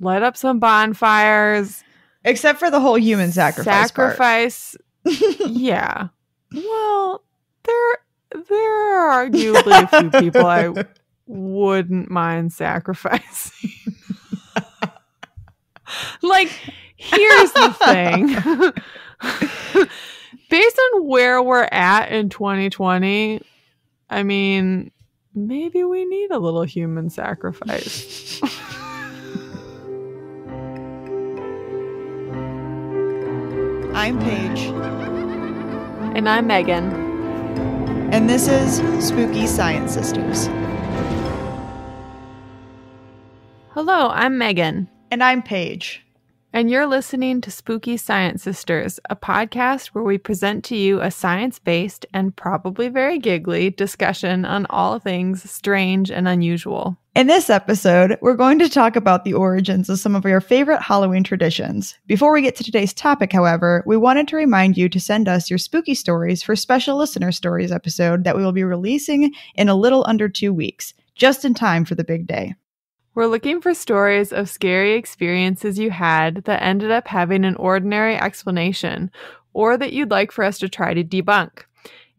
light up some bonfires, Except for the whole human sacrifice. part. sacrifice. yeah. Well, there there are arguably a few people I wouldn't mind sacrificing. like, here's the thing. Based on where we're at in 2020, I mean, maybe we need a little human sacrifice. I'm Paige, and I'm Meagan. and this is Spooky Science Sisters. Hello, I'm Meagan. And I'm Paige. And you're listening to Spooky Science Sisters, a podcast where we present to you a science based and probably very giggly discussion on all things strange and unusual. In this episode, we're going to talk about the origins of some of your favorite Halloween traditions. Before we get to today's topic, however, we wanted to remind you to send us your spooky stories for special listener stories episode that we will be releasing in a little under two weeks, just in time for the big day. We're looking for stories of scary experiences you had that ended up having an ordinary explanation or that you'd like for us to try to debunk.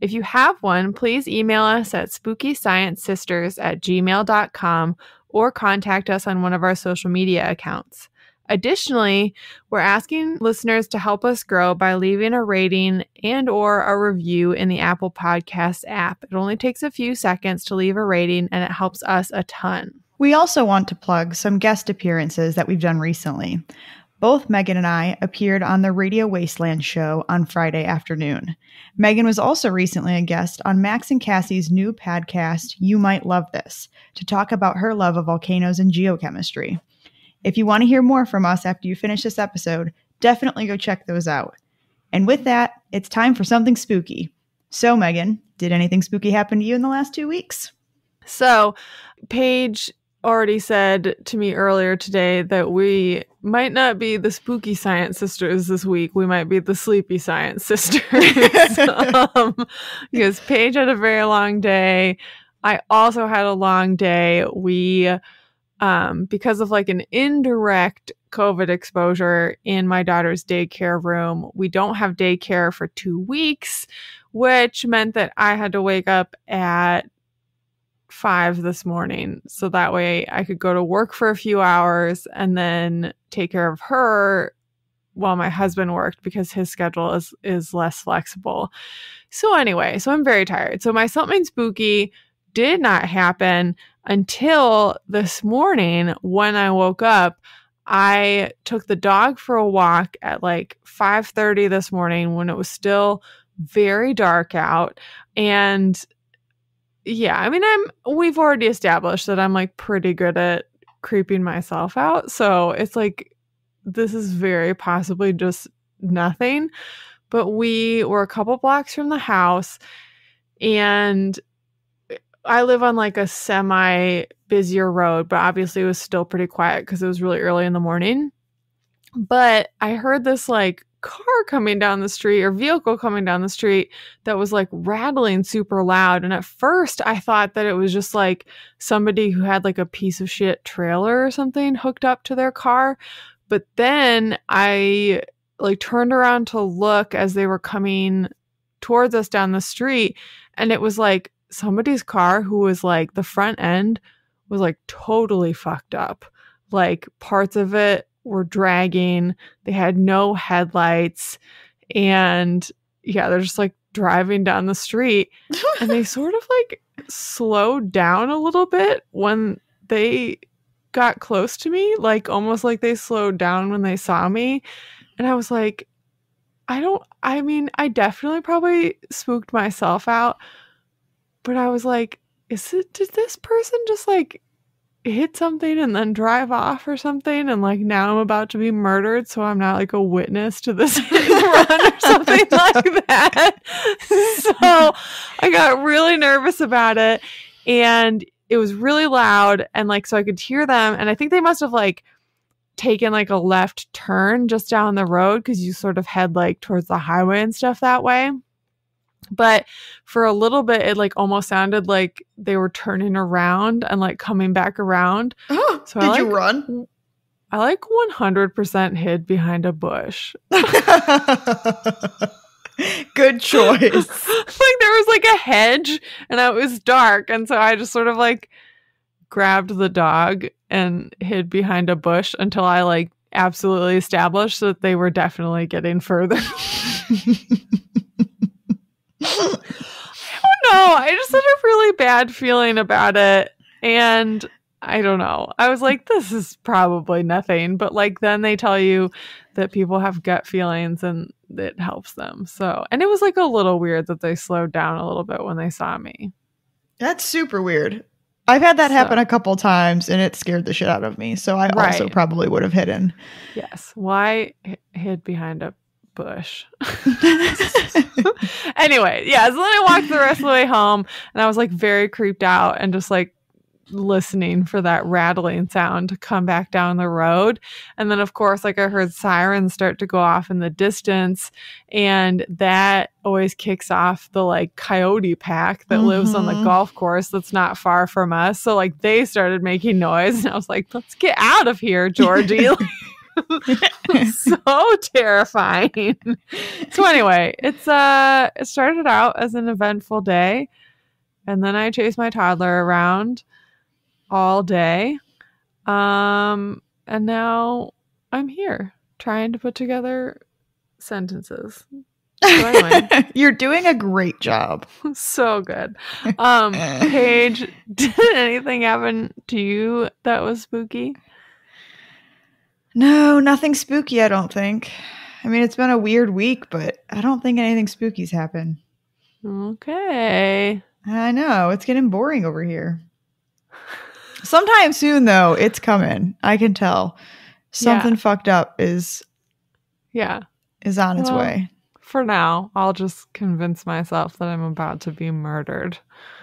If you have one, please email us at spookysciencesisters at gmail.com or contact us on one of our social media accounts. Additionally, we're asking listeners to help us grow by leaving a rating and or a review in the Apple Podcast app. It only takes a few seconds to leave a rating and it helps us a ton. We also want to plug some guest appearances that we've done recently. Both Meagan and I appeared on the Radio Wasteland show on Friday afternoon. Meagan was also recently a guest on Max and Cassie's new podcast, You Might Love This, to talk about her love of volcanoes and geochemistry. If you want to hear more from us after you finish this episode, definitely go check those out. And with that, it's time for something spooky. So, Meagan, did anything spooky happen to you in the last two weeks? So, Paige already said to me earlier today that we might not be the spooky science sisters this week. We might be the sleepy science sisters. um, because Paige had a very long day. I also had a long day. We, um, because of like an indirect COVID exposure in my daughter's daycare room, we don't have daycare for two weeks, which meant that I had to wake up at five this morning so that way I could go to work for a few hours and then take care of her while my husband worked because his schedule is is less flexible. So anyway, so I'm very tired. So my something spooky did not happen until this morning when I woke up. I took the dog for a walk at like 5:30 this morning when it was still very dark out and yeah, I mean, I'm we've already established that I'm like pretty good at creeping myself out. So it's like this is very possibly just nothing. But we were a couple blocks from the house and I live on like a semi busier road, but obviously it was still pretty quiet because it was really early in the morning. But I heard this like car coming down the street or vehicle coming down the street that was like rattling super loud. And at first, I thought that it was just like somebody who had like a piece of shit trailer or something hooked up to their car. But then I like turned around to look as they were coming towards us down the street. And it was like somebody's car who was like the front end was like totally fucked up. Like parts of it were dragging. They had no headlights. And yeah, they're just like driving down the street. and they sort of like slowed down a little bit when they got close to me, like almost like they slowed down when they saw me. And I was like, I don't, I mean, I definitely probably spooked myself out, but I was like, is it, did this person just like hit something and then drive off or something and like now I'm about to be murdered so I'm not like a witness to this run or something like that. So I got really nervous about it and it was really loud and like so I could hear them and I think they must have like taken like a left turn just down the road cuz you sort of head like towards the highway and stuff that way but for a little bit it like almost sounded like they were turning around and like coming back around Oh, So did I, you like, run? I like 100% hid behind a bush. Good choice. like there was like a hedge and it was dark. And so I just sort of like grabbed the dog and hid behind a bush until I like absolutely established that they were definitely getting further. Oh, I don't know. I just had a really bad feeling about it. And I don't know. I was like, this is probably nothing. But like, then they tell you that people have gut feelings and it helps them. So, and it was like a little weird that they slowed down a little bit when they saw me. That's super weird. I've had that So- happen a couple times and it scared the shit out of me. So I also probably would have hidden. Yes. Why hid behind a bush? anyway, yeah. So then I walked the rest of the way home and I was like very creeped out and just like listening for that rattling sound to come back down the road. And then, of course, like I heard sirens start to go off in the distance. And that always kicks off the like coyote pack that lives on the Mhm. golf course that's not far from us. So, like, they started making noise. And I was like, let's get out of here, Georgie. so terrifying. so anyway, it's uh it started out as an eventful day and then I chased my toddler around all day. Um and now I'm here trying to put together sentences. So anyway, You're doing a great job. so good. Um Paige, did anything happen to you that was spooky? No, nothing spooky, I don't think. I mean, it's been a weird week, but I don't think anything spooky's happened. Okay. I know, it's getting boring over here. Sometime soon, though, it's coming. I can tell. Something fucked up is Yeah. is on its Well, way. For now, I'll just convince myself that I'm about to be murdered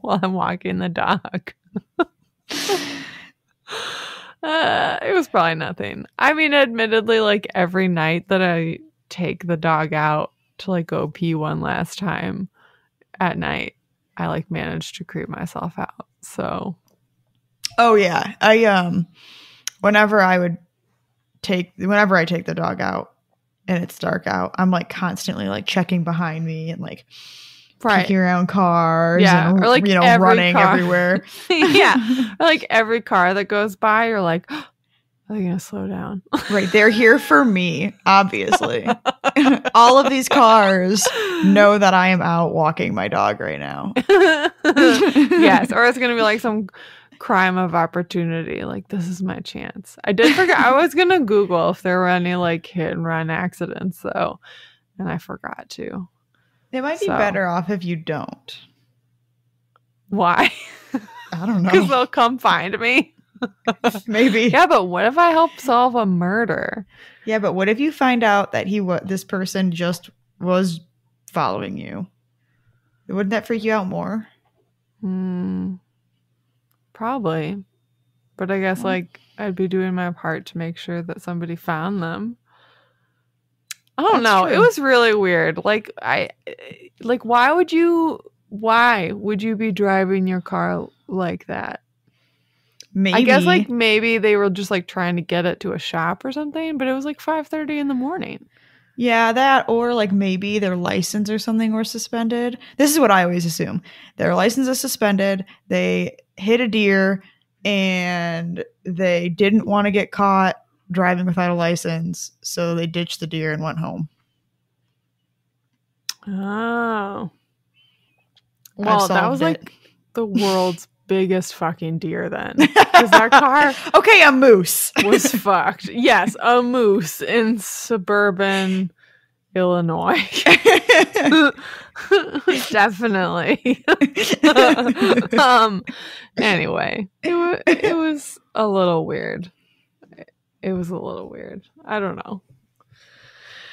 while I'm walking the dog. uh, it was probably nothing. I mean, admittedly, like every night that I take the dog out to like go pee one last time at night, I like manage to creep myself out. So, Oh yeah. I um whenever I would take whenever I take the dog out and it's dark out, I'm like constantly like checking behind me and like peeking around cars Yeah, and or, like, you know every running car. everywhere. yeah. Or, like every car that goes by, you're like, are they going to slow down? right, they're here for me, obviously. All of these cars know that I am out walking my dog right now. yes, or it's gonna be like some crime of opportunity. Like this is my chance. I did forget. I was gonna Google if there were any like hit and run accidents though, and I forgot to. It might be So. better off if you don't. Why? I don't know. Because they'll come find me. Maybe. Yeah, but what if I help solve a murder? Yeah, but what if you find out that he wa this person just was following you? Wouldn't that freak you out more? Hmm. Probably. But I guess like I'd be doing my part to make sure that somebody found them. I don't That's know. It was really weird. Like I eh, like why would you why would you be driving your car like that? Maybe. I guess like maybe they were just like trying to get it to a shop or something, but it was like 5:30 in the morning. yeah, that or like maybe their license or something were suspended. This is what I always assume. Their license is suspended. They hit a deer and they didn't want to get caught driving without a license, so they ditched the deer and went home. Oh. Well, that was it. like the world's biggest fucking deer then. Cuz that car okay, a moose. was fucked. Yes, a moose in suburban Illinois. Definitely. um anyway, it was it was a little weird. It was a little weird. I don't know.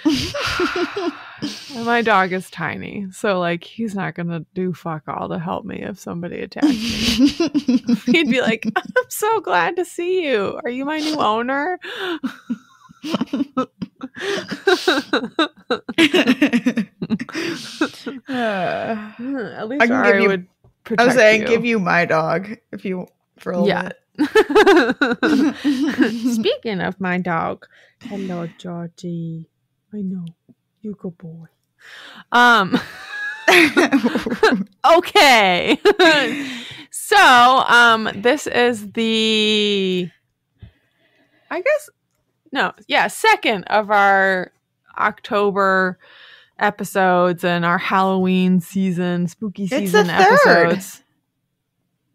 My dog is tiny, so like he's not gonna do fuck all to help me if somebody attacks me. He'd be like, "I'm so glad to see you. Are you my new owner?" Uh, At least I can Ari give you- would I was saying, you. give you my dog if you for a Yeah. bit. Speaking of my dog, hello Georgie. I know you good boy. Um. okay. so, um, this is the, I guess, no, yeah, second of our October episodes and our Halloween season, spooky season episodes.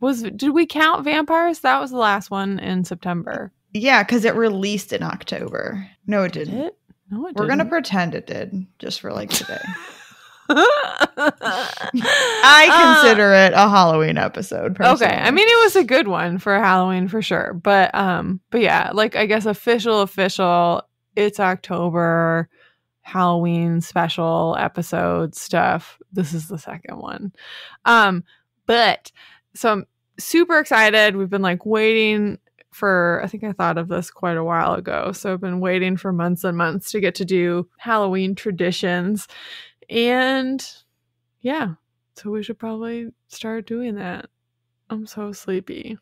Was did we count vampires? That was the last one in September. yeah, because it released in October. No, it Did didn't. it? No, it We're gonna pretend it did, just for like today. I I consider it a Halloween episode. Uh, Okay, I mean it was a good one for Halloween for sure, but um, but yeah, like I guess official, official. It's October, Halloween special episode stuff. This is the second one, um, but so I'm super excited. We've been like waiting for. I think I thought of this quite a while ago, so I've been waiting for months and months to get to do Halloween traditions, and yeah, so we should probably start doing that. I'm so sleepy.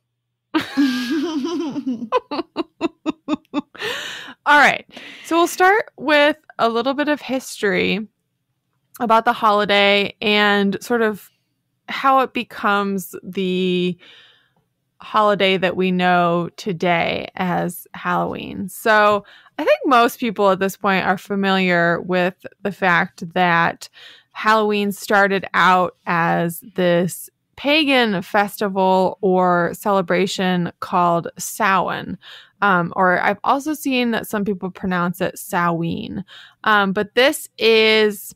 All right. So we'll start with a little bit of history about the holiday and sort of how it becomes the holiday that we know today as Halloween. So I think most people at this point are familiar with the fact that Halloween started out as this pagan festival or celebration called Samhain. Um, or I've also seen that some people pronounce it Samhain. Um, but this is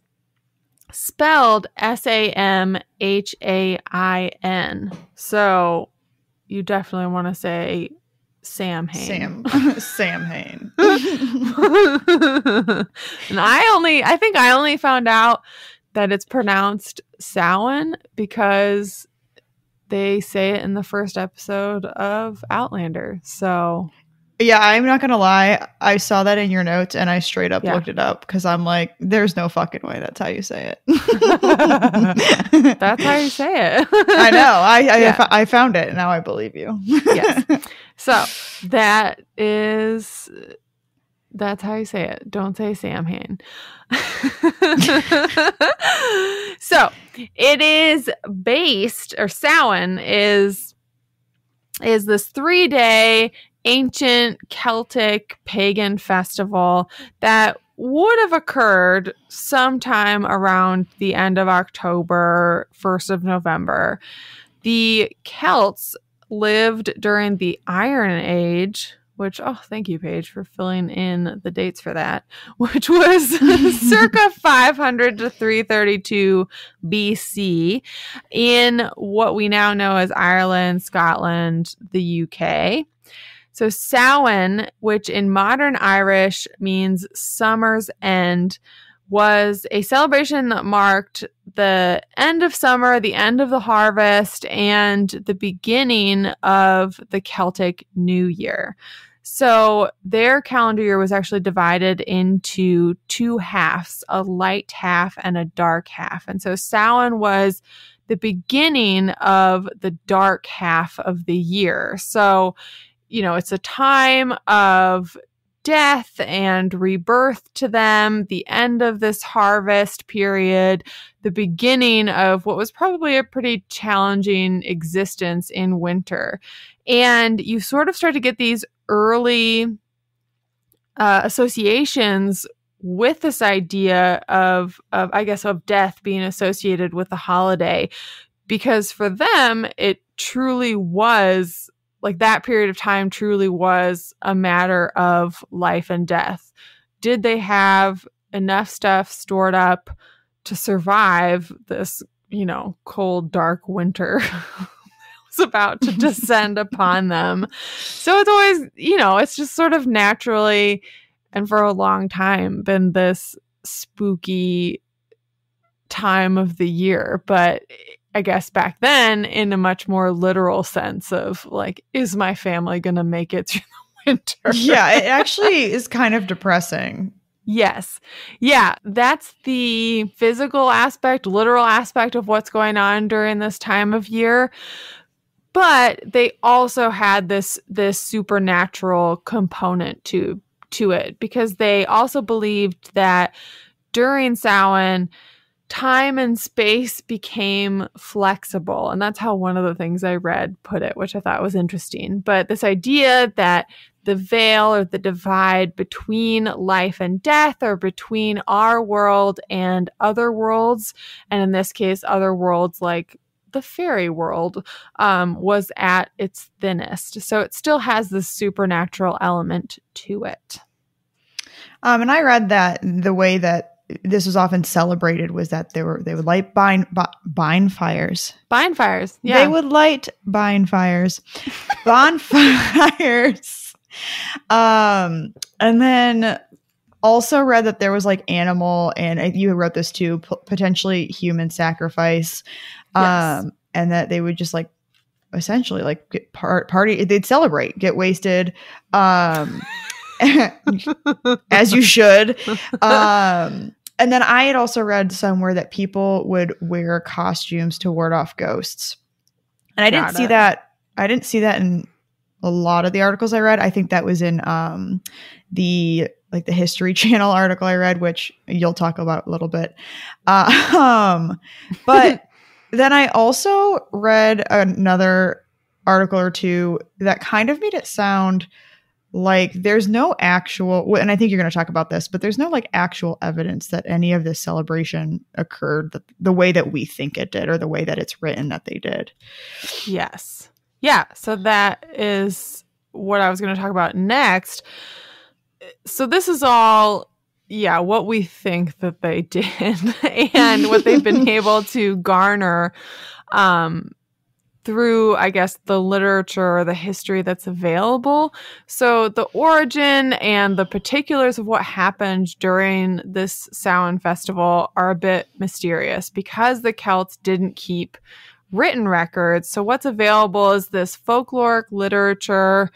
spelled S A M H A I N. So you definitely want to say Sam Hain. Sam Sam Hain. and I only, I think I only found out that it's pronounced Samhain because they say it in the first episode of Outlander. So Yeah, I'm not gonna lie. I saw that in your notes and I straight up Yeah. looked it up because I'm like, there's no fucking way that's how you say it. that's how you say it. I know. I I, Yeah. fo- I found it. Now I believe you. Yes. So that is that's how you say it. Don't say Sam Hain. so it is based or Samhain is is this three day ancient Celtic pagan festival that would have occurred sometime around the end of October, 1st of November. The Celts lived during the Iron Age, which, oh, thank you, Paige, for filling in the dates for that, which was circa 500 to 332 BC in what we now know as Ireland, Scotland, the UK. So, Samhain, which in modern Irish means summer's end, was a celebration that marked the end of summer, the end of the harvest, and the beginning of the Celtic New Year. So their calendar year was actually divided into two halves, a light half and a dark half. And so Samhain was the beginning of the dark half of the year. So, you know, it's a time of death and rebirth to them, the end of this harvest period, the beginning of what was probably a pretty challenging existence in winter. And you sort of start to get these early uh, associations with this idea of, of, I guess, of death being associated with the holiday, because for them, it truly was like that period of time truly was a matter of life and death. Did they have enough stuff stored up to survive this, you know, cold, dark winter was about to descend upon them? So it's always, you know, it's just sort of naturally and for a long time been this spooky time of the year. But I guess back then, in a much more literal sense of like, is my family going to make it through the winter? yeah, it actually is kind of depressing. Yes. Yeah. That's the physical aspect, literal aspect of what's going on during this time of year. but they also had this this supernatural component to to it because they also believed that during Samhain time and space became flexible. And that's how one of the things I read put it, which I thought was interesting. But this idea that the veil or the divide between life and death or between our world and other worlds, and in this case, other worlds like the fairy world um, was at its thinnest. So it still has this supernatural element to it. Um, and I read that the way that this was often celebrated was that they were they would light bind bind fires. Bind fires. Yeah. They would light bind fires. bonfires. um and then also read that there was like animal and you wrote this too p- potentially human sacrifice um yes. and that they would just like essentially like get part party they'd celebrate get wasted um as you should um and then I had also read somewhere that people would wear costumes to ward off ghosts. And I didn't see it. that. I didn't see that in a lot of the articles I read. I think that was in um, the like the History Channel article I read, which you'll talk about a little bit. Uh, um, but then I also read another article or two that kind of made it sound like there's no actual and i think you're going to talk about this but there's no like actual evidence that any of this celebration occurred the, the way that we think it did or the way that it's written that they did. Yes. Yeah so that is what i was going to talk about next. So this is all yeah what we think that they did and what they've been able to garner um through, I guess, the literature or the history that's available. So the origin and the particulars of what happened during this Samhain festival are a bit mysterious because the Celts didn't keep written records. So what's available is this folkloric literature.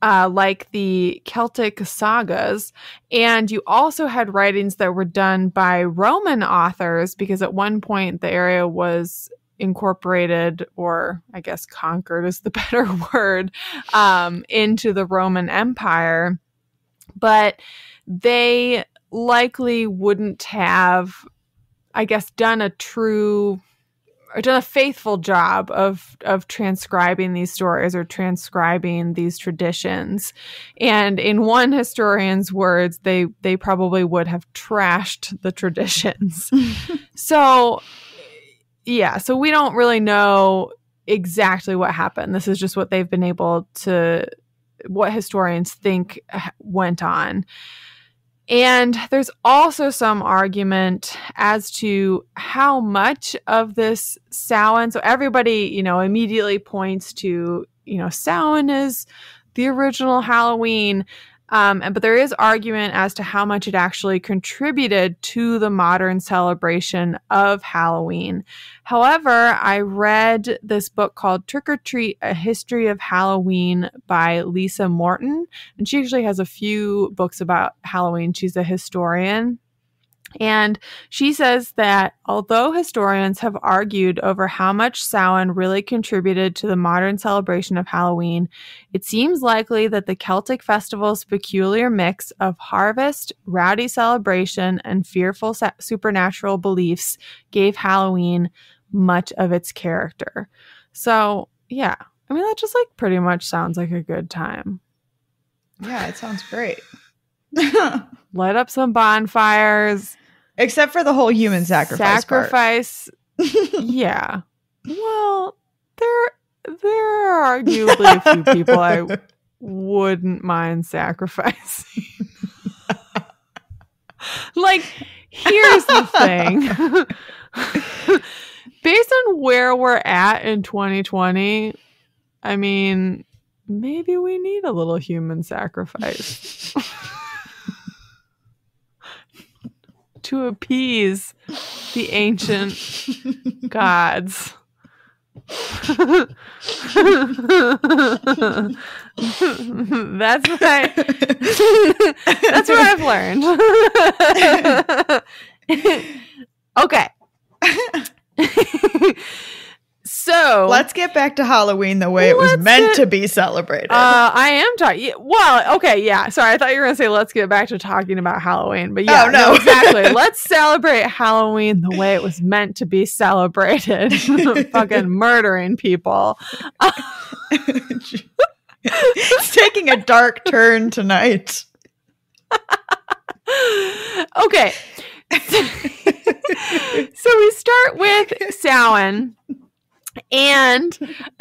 Uh, like the Celtic sagas. And you also had writings that were done by Roman authors because at one point the area was incorporated or i guess conquered is the better word um, into the roman empire but they likely wouldn't have i guess done a true or done a faithful job of of transcribing these stories or transcribing these traditions. And in one historian's words they they probably would have trashed the traditions. So yeah, so we don't really know exactly what happened. This is just what they've been able to, what historians think went on. And there's also some argument as to how much of this Samhain. So everybody, you know, immediately points to, you know, Samhain is the original Halloween. Um, but there is argument as to how much it actually contributed to the modern celebration of Halloween. However, I read this book called Trick or Treat A History of Halloween by Lisa Morton. And she actually has a few books about Halloween. She's a historian. And she says that although historians have argued over how much Samhain really contributed to the modern celebration of Halloween, it seems likely that the Celtic festival's peculiar mix of harvest, rowdy celebration, and fearful supernatural beliefs gave Halloween much of its character. So, yeah, I mean, that just like pretty much sounds like a good time. Yeah, it sounds great. Light up some bonfires Except for the whole human sacrifice. Sacrifice. yeah. Well, there there are arguably a few people I wouldn't mind sacrificing. like, here's the thing. Based on where we're at in 2020, I mean, maybe we need a little human sacrifice. To appease the ancient gods. that's what I that's what I've learned. okay. So Let's get back to Halloween the way it was meant get- to be celebrated. Uh, I am talking. Well, okay, yeah. Sorry, I thought you were gonna say let's get back to talking about Halloween, but yeah, Oh, no. exactly. let's celebrate Halloween the way it was meant to be celebrated. Fucking murdering people. it's taking a dark turn tonight. okay. so we start with Samhain. And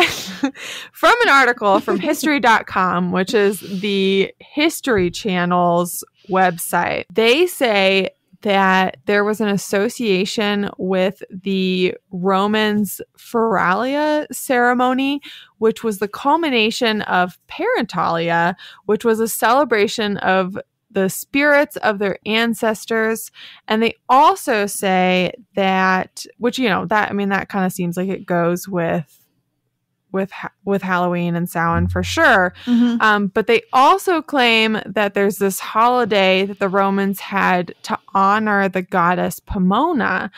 from an article from history.com, which is the History Channel's website, they say that there was an association with the Romans' Feralia ceremony, which was the culmination of Parentalia, which was a celebration of the spirits of their ancestors. And they also say that, which, you know, that, I mean, that kind of seems like it goes with. With with Halloween and Samhain for sure, um, but they also claim that there's this holiday that the Romans had to honor the goddess Pomona,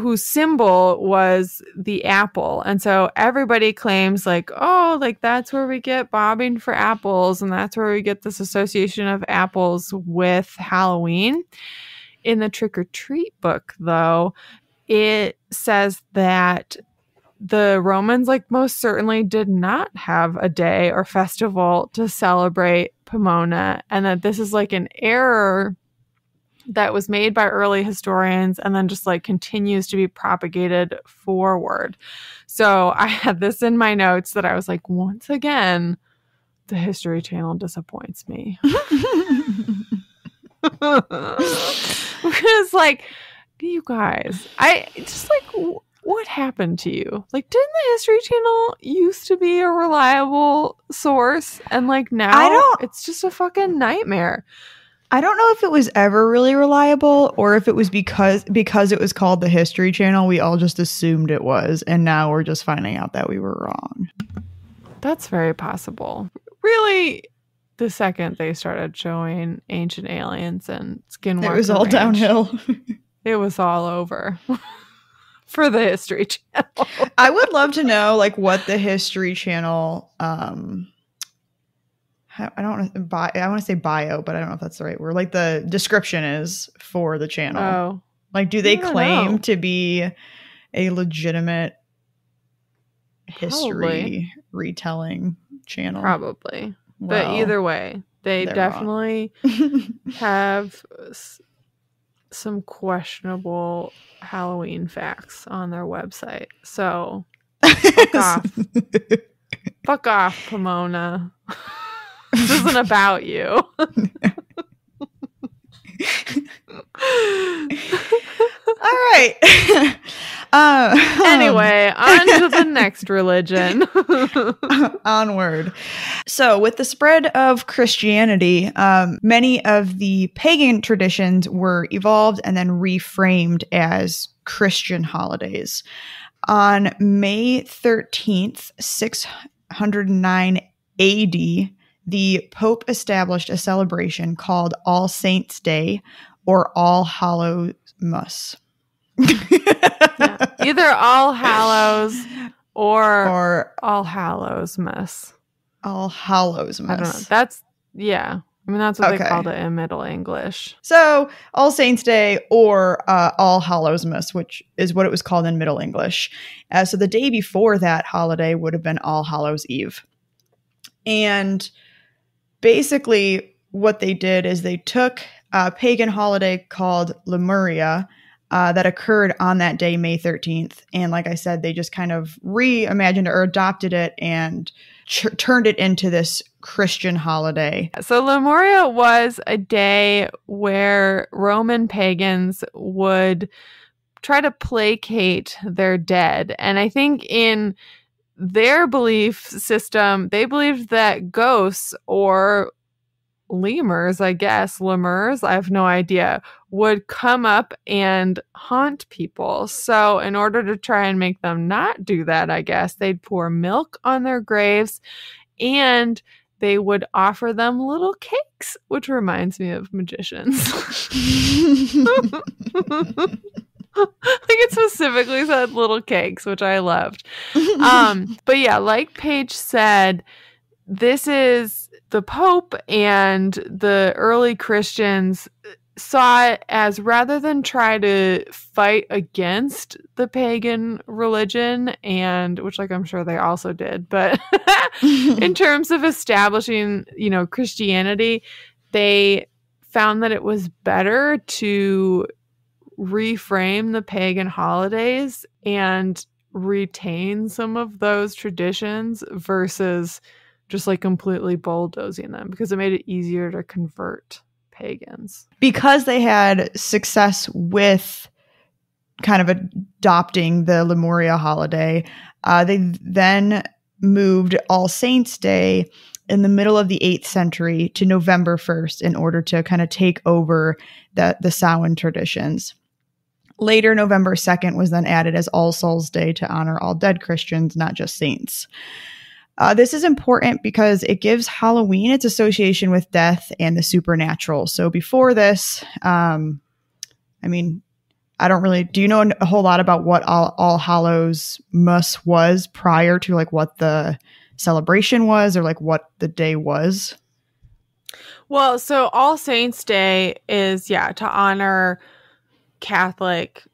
whose symbol was the apple. And so everybody claims, like, oh, like that's where we get bobbing for apples, and that's where we get this association of apples with Halloween. In the trick or treat book, though, it says that the Romans, like most certainly, did not have a day or festival to celebrate Pomona, and that this is like an error that was made by early historians and then just like continues to be propagated forward. So I had this in my notes that I was like, once again, the History Channel disappoints me. because like you guys i just like what happened to you like didn't the history channel used to be a reliable source and like now I don't- it's just a fucking nightmare I don't know if it was ever really reliable or if it was because because it was called the History Channel, we all just assumed it was, and now we're just finding out that we were wrong. that's very possible really the second they started showing ancient aliens and skinwalker it was all Ranch, downhill. it was all over for the history channel I would love to know like what the History Channel um I don't want to I want to say bio, but I don't know if that's the right word. Like the description is for the channel. oh Like do they claim know. to be a legitimate history Probably. retelling channel? probably but either way they definitely have s- some questionable Halloween facts on their website. So fuck off. Fuck off, Pomona. this isn't about you. All right. uh, anyway, on to the next religion. onward. So, with the spread of Christianity, um, many of the pagan traditions were evolved and then reframed as Christian holidays. On May 13th, 609 AD, the Pope established a celebration called All Saints' Day or All Hallows Mas. Yeah. Either All Hallows or, or All Hallows Miss. All Hallows I don't know. That's yeah. I mean that's what Okay. they called it in Middle English. So, All Saints' Day or uh, All Hallows Mas, which is what it was called in Middle English. Uh, so, the day before that holiday would have been All Hallows Eve. And basically, what they did is they took a pagan holiday called Lemuria uh, that occurred on that day, May 13th. And like I said, they just kind of reimagined or adopted it and turned it into this Christian holiday. So Lemuria was a day where Roman pagans would try to placate their dead. And I think in their belief system, they believed that ghosts or lemurs, I guess, lemurs, I have no idea, would come up and haunt people. So, in order to try and make them not do that, I guess, they'd pour milk on their graves and they would offer them little cakes, which reminds me of magicians. like it specifically said little cakes, which I loved. Um, but yeah, like Paige said, this is the Pope and the early Christians saw it as rather than try to fight against the pagan religion and which like I'm sure they also did but in terms of establishing you know Christianity they found that it was better to reframe the pagan holidays and retain some of those traditions versus just like completely bulldozing them because it made it easier to convert pagans. Because they had success with kind of adopting the Lemuria holiday, uh, they then moved All Saints Day in the middle of the 8th century to November 1st in order to kind of take over the, the Samhain traditions. Later, November 2nd was then added as All Souls Day to honor all dead Christians, not just saints. Uh, this is important because it gives Halloween its association with death and the supernatural. So before this, um, I mean, I don't really. Do you know a whole lot about what All, All Hallows Muss was prior to like what the celebration was or like what the day was? Well, so All Saints Day is yeah to honor Catholic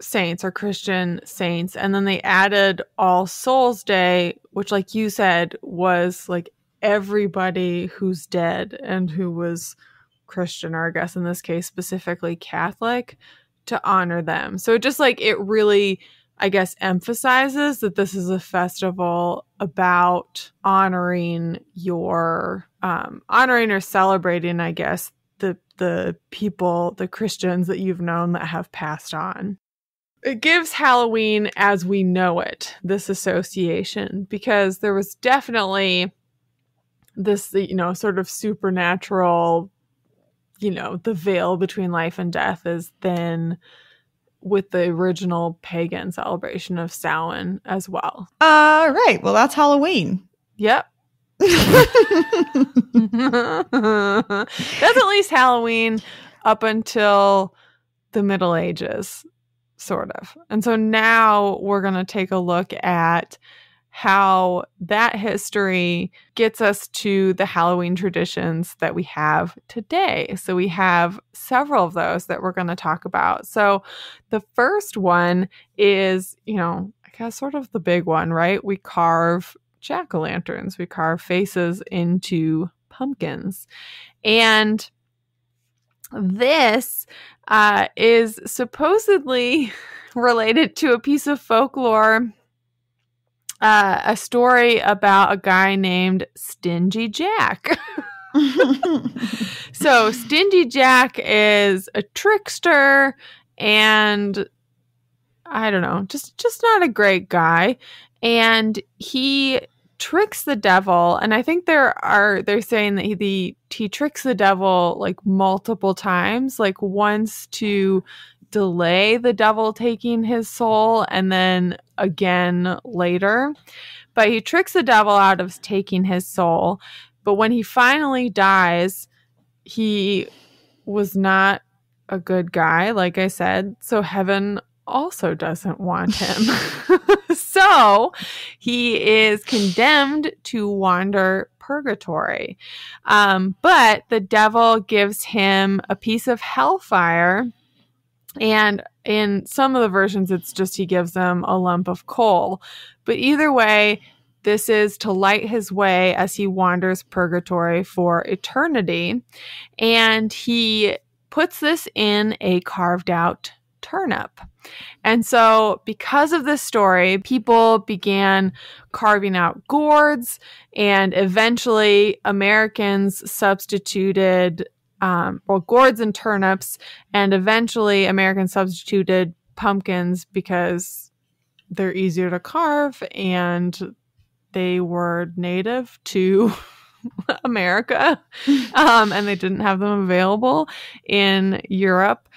saints or Christian saints. And then they added All Souls Day, which, like you said, was like everybody who's dead and who was Christian, or I guess in this case, specifically Catholic, to honor them. So it just like it really, I guess, emphasizes that this is a festival about honoring your, um, honoring or celebrating, I guess, the people, the Christians that you've known that have passed on it gives Halloween as we know it this association because there was definitely this you know sort of supernatural you know the veil between life and death is thin with the original pagan celebration of Samhain as well. Uh right. Well, that's Halloween. Yep. that's at least Halloween up until the Middle Ages sort of. And so now we're going to take a look at how that history gets us to the Halloween traditions that we have today. So we have several of those that we're going to talk about. So the first one is, you know, I guess sort of the big one, right? We carve jack o' lanterns, we carve faces into pumpkins. And this uh, is supposedly related to a piece of folklore, uh, a story about a guy named Stingy Jack. so, Stingy Jack is a trickster and I don't know, just just not a great guy. And he tricks the devil and i think there are they're saying that he the he tricks the devil like multiple times like once to delay the devil taking his soul and then again later but he tricks the devil out of taking his soul but when he finally dies he was not a good guy like i said so heaven also doesn't want him. so he is condemned to wander purgatory. Um, but the devil gives him a piece of hellfire. And in some of the versions, it's just he gives them a lump of coal. But either way, this is to light his way as he wanders purgatory for eternity. And he puts this in a carved out turnip. And so, because of this story, people began carving out gourds, and eventually, Americans substituted, um, well, gourds and turnips, and eventually, Americans substituted pumpkins because they're easier to carve and they were native to America, um, and they didn't have them available in Europe.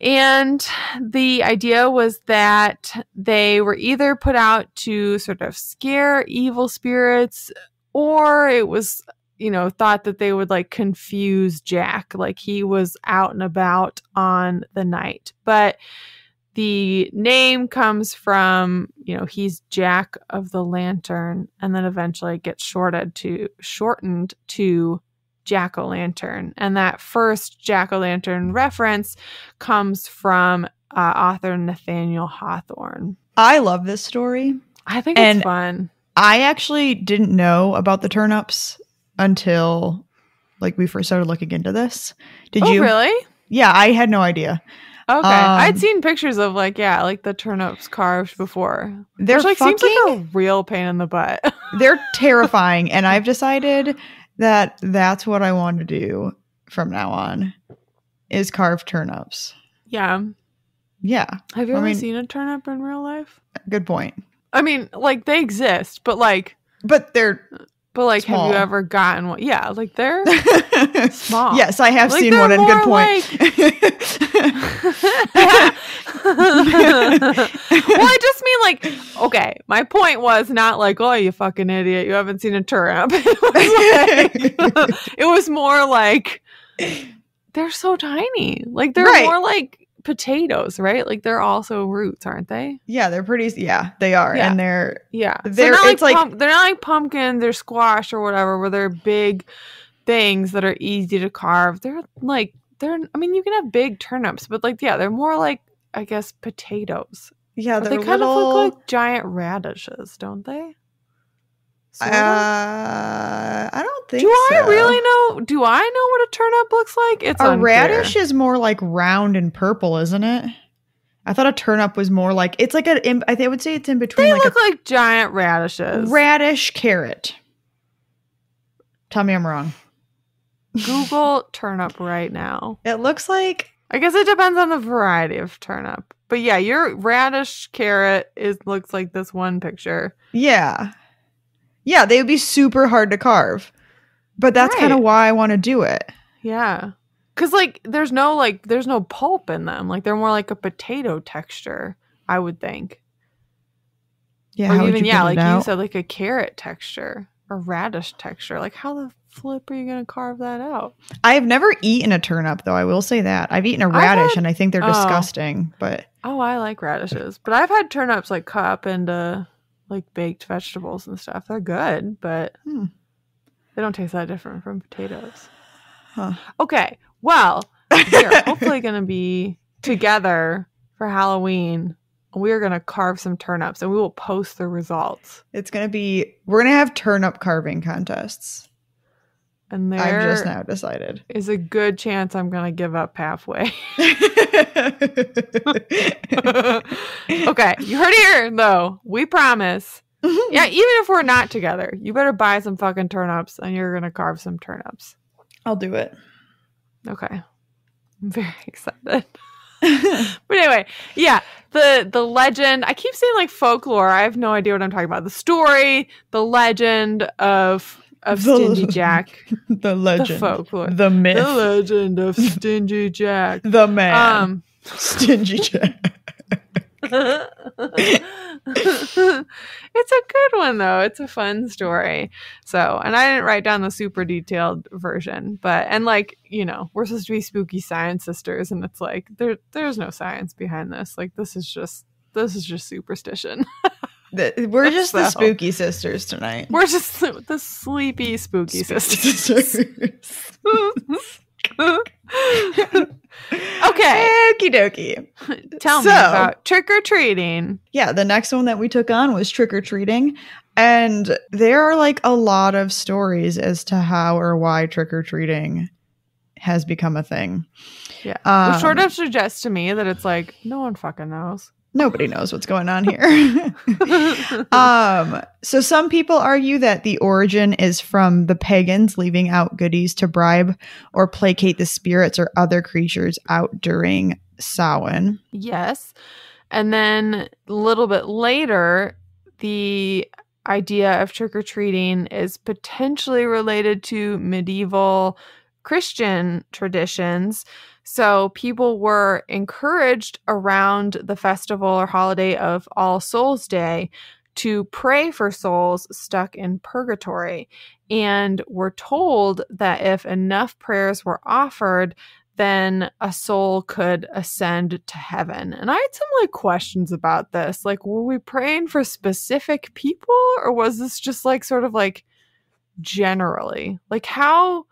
And the idea was that they were either put out to sort of scare evil spirits or it was, you know, thought that they would like confuse Jack, like he was out and about on the night. But the name comes from, you know, he's Jack of the Lantern, and then eventually it gets shorted to shortened to Jack o' Lantern. And that first Jack o' Lantern reference comes from uh, author Nathaniel Hawthorne. I love this story. I think And- it's fun. I actually didn't know about the turnips until like we first started looking into this. Did oh, you? really? Yeah, I had no idea. Okay. I'd Um, seen pictures of like, yeah, like the turnips carved before. They're Which like fucking seems like a real pain in the butt. they're terrifying and I've decided that that's what I want to do from now on is carve turnips. yeah. Yeah, Have you I ever mean- seen a turnip in real life? good point. I mean, like they exist, but like But they're but like have you ever gotten one? Yeah, like they're Small. Yes, I have Like, seen one and good point. well, I just mean like, okay, my point was not like, oh, you fucking idiot, you haven't seen a turnip. It was, like, it was more like they're so tiny. Like they're Right. more like potatoes, right? Like they're also roots, aren't they? yeah, they're pretty. Yeah, they are, Yeah. and they're Yeah, So They're- not it's like- pump- they're not like pumpkins or squash or whatever, where they're big things that are easy to carve. They're like they're. I mean, you can have big turnips, but like yeah, they're more like I guess potatoes. yeah, they're they kind little. of look like giant radishes, don't they? Sort of. uh, I don't think. do I really know? Do I know what a turnip looks like? It's A radish is more like round and purple, isn't it? I thought a turnip was more like it's like a. in- I think I would say it's in between They like look like giant radishes. radish carrot. Tell me I'm wrong. Google turnip right now. It looks like I guess it depends on the variety of turnip. But yeah, your radish carrot is looks like this one picture. yeah, yeah. They would be super hard to carve, but that's kind of why I want to do it. Yeah. Cuz like there's no like there's no pulp in them. Like they're more like a potato texture, I would think. Yeah, how or would even you yeah, like you said like a carrot texture or radish texture. Like how the flip are you going to carve that out? I've never eaten a turnip though. I will say that I've eaten a radish, had- and I think they're oh. disgusting. But Oh, I like radishes. But I've had turnips like cut up into like baked vegetables and stuff. They're good, but Hmm. they don't taste that different from potatoes. Huh. Okay. Well, we're hopefully going to be together for Halloween. We're going to carve some turnips and we will post the results. it's gonna be we're gonna have turnip carving contests. And I've just now decided. is a good chance I'm going to give up halfway. okay. You heard it here, though. We promise. Mm-hmm. Yeah, even if we're not together, you better buy some fucking turnips and you're going to carve some turnips. I'll do it. Okay. I'm very excited. But anyway, yeah, the the legend. I keep saying like folklore. I have no idea what I'm talking about. The story, the legend of of The- Stingy Jack, the the legend, folklore, the myth, the legend of Stingy Jack. the man, Um, stingy Jack. it's a good one though. It's a fun story. So, and I didn't write down the super detailed version, but and like you know, we're supposed to be spooky science sisters, and it's like there there's no science behind this. Like this is just this is just superstition. The- We're just the spooky sisters tonight. We're just the sleepy spooky sisters. okay, Okie dokie. tell me about trick or treating. Yeah, the next one that we took on was trick or treating. And there are like a lot of stories as to how or why trick or treating has become a thing. Yeah. Um, Which sort of suggests to me that it's like no one fucking knows. Nobody knows what's going on here. um, so some people argue that the origin is from the pagans leaving out goodies to bribe or placate the spirits or other creatures out during Samhain. yes. And then a little bit later, the idea of trick or treating is potentially related to medieval Christian traditions. So people were encouraged around the festival or holiday of All Souls Day to pray for souls stuck in purgatory. And were told that if enough prayers were offered, then a soul could ascend to heaven. And I had some like questions about this. Like, were we praying for specific people or was this just like sort of like generally? Like how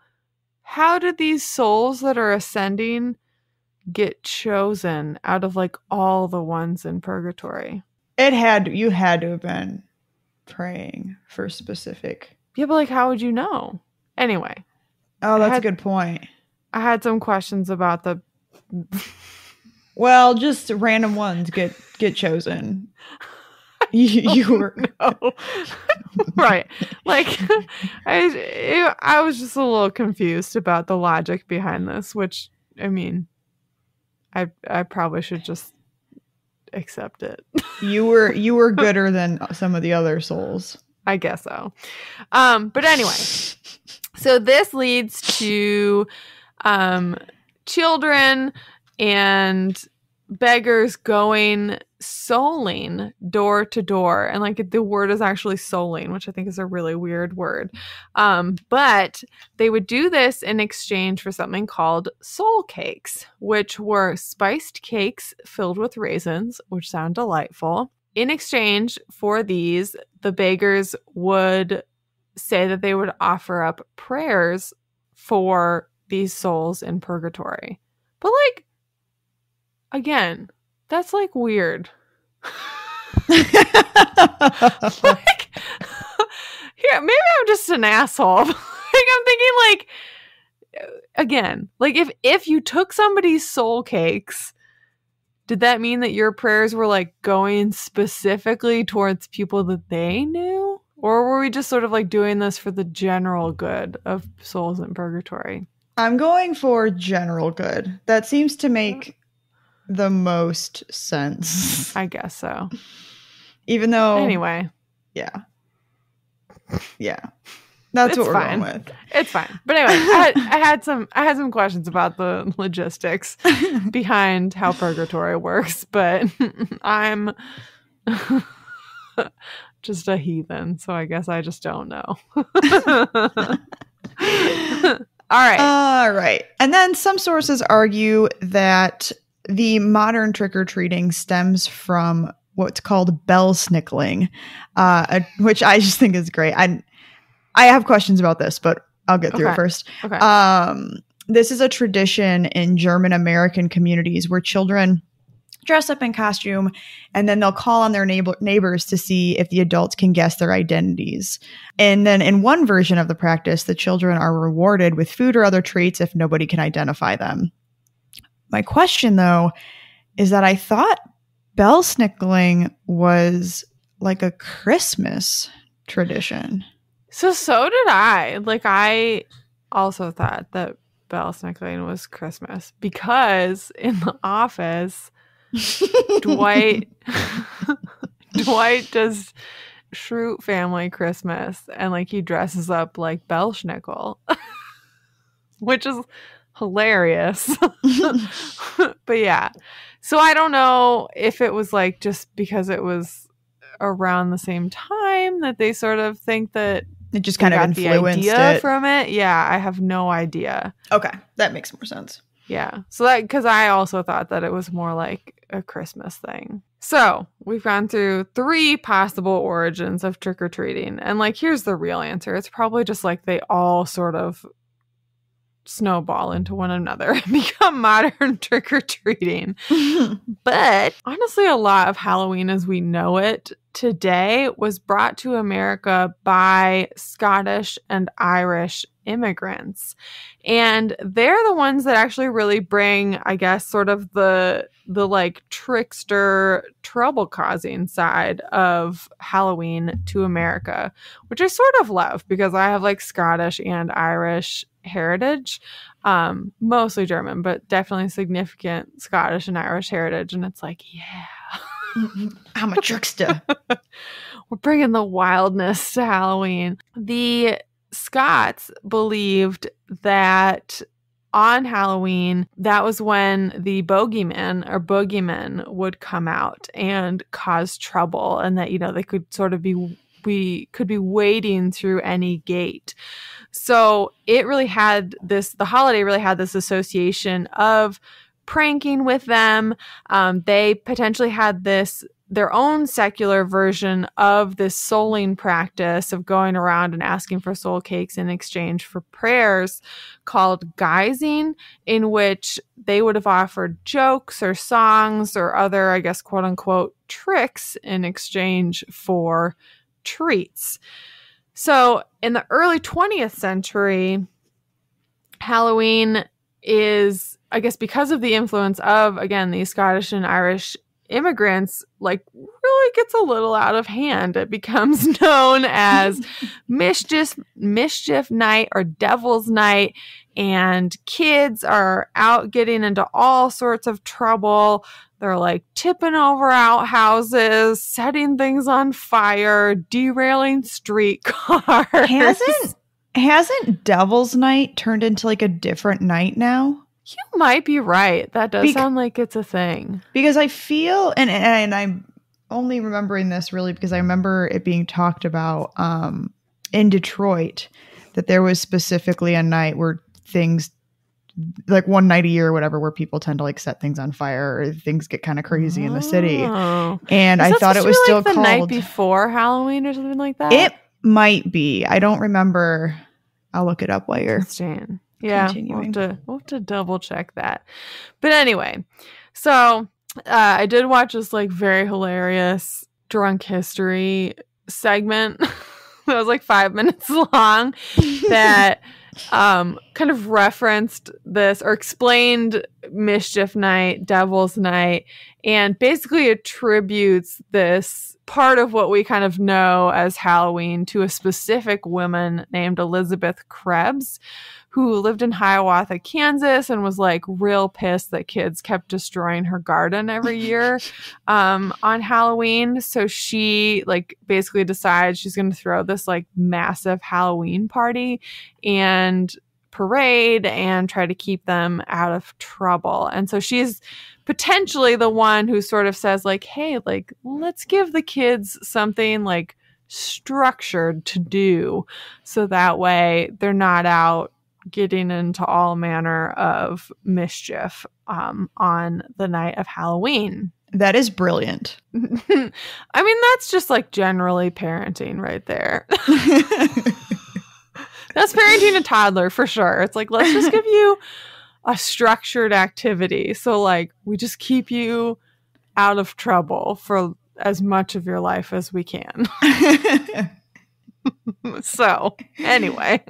how did these souls that are ascending get chosen out of like all the ones in purgatory? It had you had to have been praying for specific. Yeah, but like how would you know? Anyway, Oh, that's had- a good point. I had some questions about the Well, just random ones get get chosen. You, you were no. right. Like I it- I was just a little confused about the logic behind this, which I mean I I probably should just accept it. you were you were gooder than some of the other souls. I guess so. Um but anyway, so this leads to um children and beggars going souling door to door. And like the word is actually souling which i think is a really weird word. Um but they would do this in exchange for something called soul cakes which were spiced cakes filled with raisins which sound delightful. In exchange for these the beggars would say that they would offer up prayers for these souls in purgatory. But like again that's like weird. Like here maybe i'm just an asshole. Like i'm thinking like uh, again like if if you took somebody's soul cakes did that mean that your prayers were like going specifically towards people that they knew? Or were we just sort of like doing this for the general good of souls in purgatory? I'm going for general good. That seems to mm-hmm. make the most sense. i guess so Even though anyway yeah. Yeah. That's It's what we're fine. going with. It's fine. But anyway, I had, I had some I had some questions about the logistics behind how purgatory works, but I'm just a heathen, so I guess I just don't know. All right. All right. And then some sources argue that the modern trick or treating stems from what's called belsnickling, uh, which I just think is great. I I have questions about this, but I'll get through it first. okay. Um, this is a tradition in German American communities where children dress up in costume and then they'll call on their neighbor- neighbors to see if the adults can guess their identities. And then in one version of the practice, the children are rewarded with food or other treats if nobody can identify them. My question, though, is that I thought belsnickling was like a Christmas tradition. so so did I. Like I also thought that belsnickling was Christmas because in the office Dwight Dwight does Schrute family Christmas and like he dresses up like Belsnickel, which is hilarious. but yeah. So I don't know if it was like just because it was around the same time that they sort of think that It just kind of got the influenced idea it. from it. Yeah, I have no idea. okay, that makes more sense. Yeah. So that because I also thought that it was more like a Christmas thing. So we've gone through three possible origins of trick or treating. And like, here's the real answer it's probably just like they all sort of snowball into one another and become modern trick or treating. But honestly, a lot of Halloween as we know it today was brought to America by Scottish and Irish immigrants. And they're the ones that actually really bring, I guess, sort of the the like trickster trouble causing side of Halloween to America, which I sort of love because I have like Scottish and Irish heritage um mostly german but definitely significant scottish and irish heritage and it's like yeah I'm a trickster. we're bringing the wildness to halloween the scots believed that on halloween that was when the bogeyman or boogeymen would come out and cause trouble and that you know they could sort of be we could be wading through any gate. So it really had this, the holiday really had this association of pranking with them. Um, they potentially had this their own secular version of this souling practice of going around and asking for soul cakes in exchange for prayers called guising, in which they would have offered jokes or songs or other, I guess, quote unquote, tricks in exchange for treats. So in the early 20th century, Halloween is, I guess, because of the influence of, again, these Scottish and Irish immigrants like really gets a little out of hand. It becomes known as mischief mischief night or devil's night. And kids are out getting into all sorts of trouble. They're like tipping over outhouses setting things on fire derailing street streetcars hasn't hasn't devil's night turned into like a different night now you might be right. That does sound like it's a thing. Because I feel, and, and I'm only remembering this really because I remember it being talked about um, in Detroit that there was specifically a night where things like one night a year or whatever where people tend to like set things on fire or things get kind of crazy oh. in the city and i thought it was still like the called night before halloween or something like that it might be i don't remember i'll look it up while you're Jan. Yeah, we'll have, to, we'll have to double check that. But anyway, so uh, I did watch this like very hilarious drunk history segment that was like five minutes long that um, kind of referenced this or explained Mischief Night, Devil's Night, and basically attributes this part of what we kind of know as Halloween to a specific woman named Elizabeth Krebs, who lived in Hiawatha, Kansas, and was like real pissed that kids kept destroying her garden every year um, on Halloween. So she like basically decides she's going to throw this like massive Halloween party and parade and try to keep them out of trouble. And so she's potentially the one who sort of says like, "Hey, like let's give the kids something like structured to do so that way they're not out getting into all manner of mischief um, on the night of Halloween. That is brilliant. I mean, that's just like generally parenting right there. that's parenting a toddler for sure. It's like, let's just give you a structured activity. So, like, we just keep you out of trouble for as much of your life as we can. so, anyway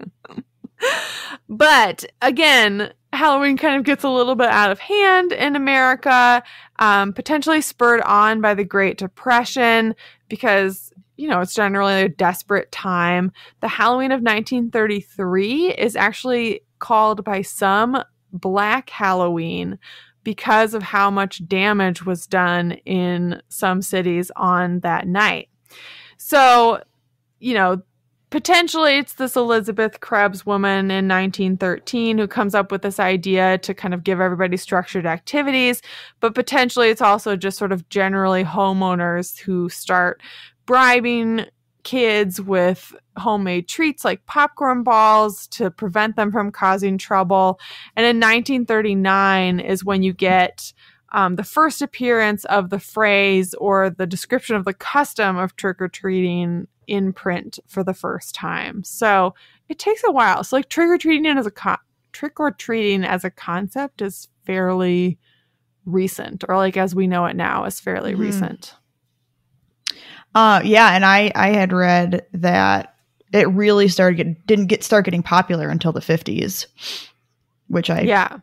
but again, Halloween kind of gets a little bit out of hand in America, um, potentially spurred on by the Great Depression because, you know, it's generally a desperate time. The Halloween of 1933 is actually called by some Black Halloween because of how much damage was done in some cities on that night. So, you know, potentially it's this Elizabeth Krebs woman in 1913 who comes up with this idea to kind of give everybody structured activities, but potentially it's also just sort of generally homeowners who start bribing kids with homemade treats like popcorn balls to prevent them from causing trouble. And in 1939 is when you get um, the first appearance of the phrase or the description of the custom of trick or treating in print for the first time. So it takes a while. So like trick or treating as a co- trick or treating as a concept is fairly recent, or like as we know it now is fairly mm-hmm. recent. Uh, yeah, and I I had read that it really started get, didn't get start getting popular until the fifties, which I yeah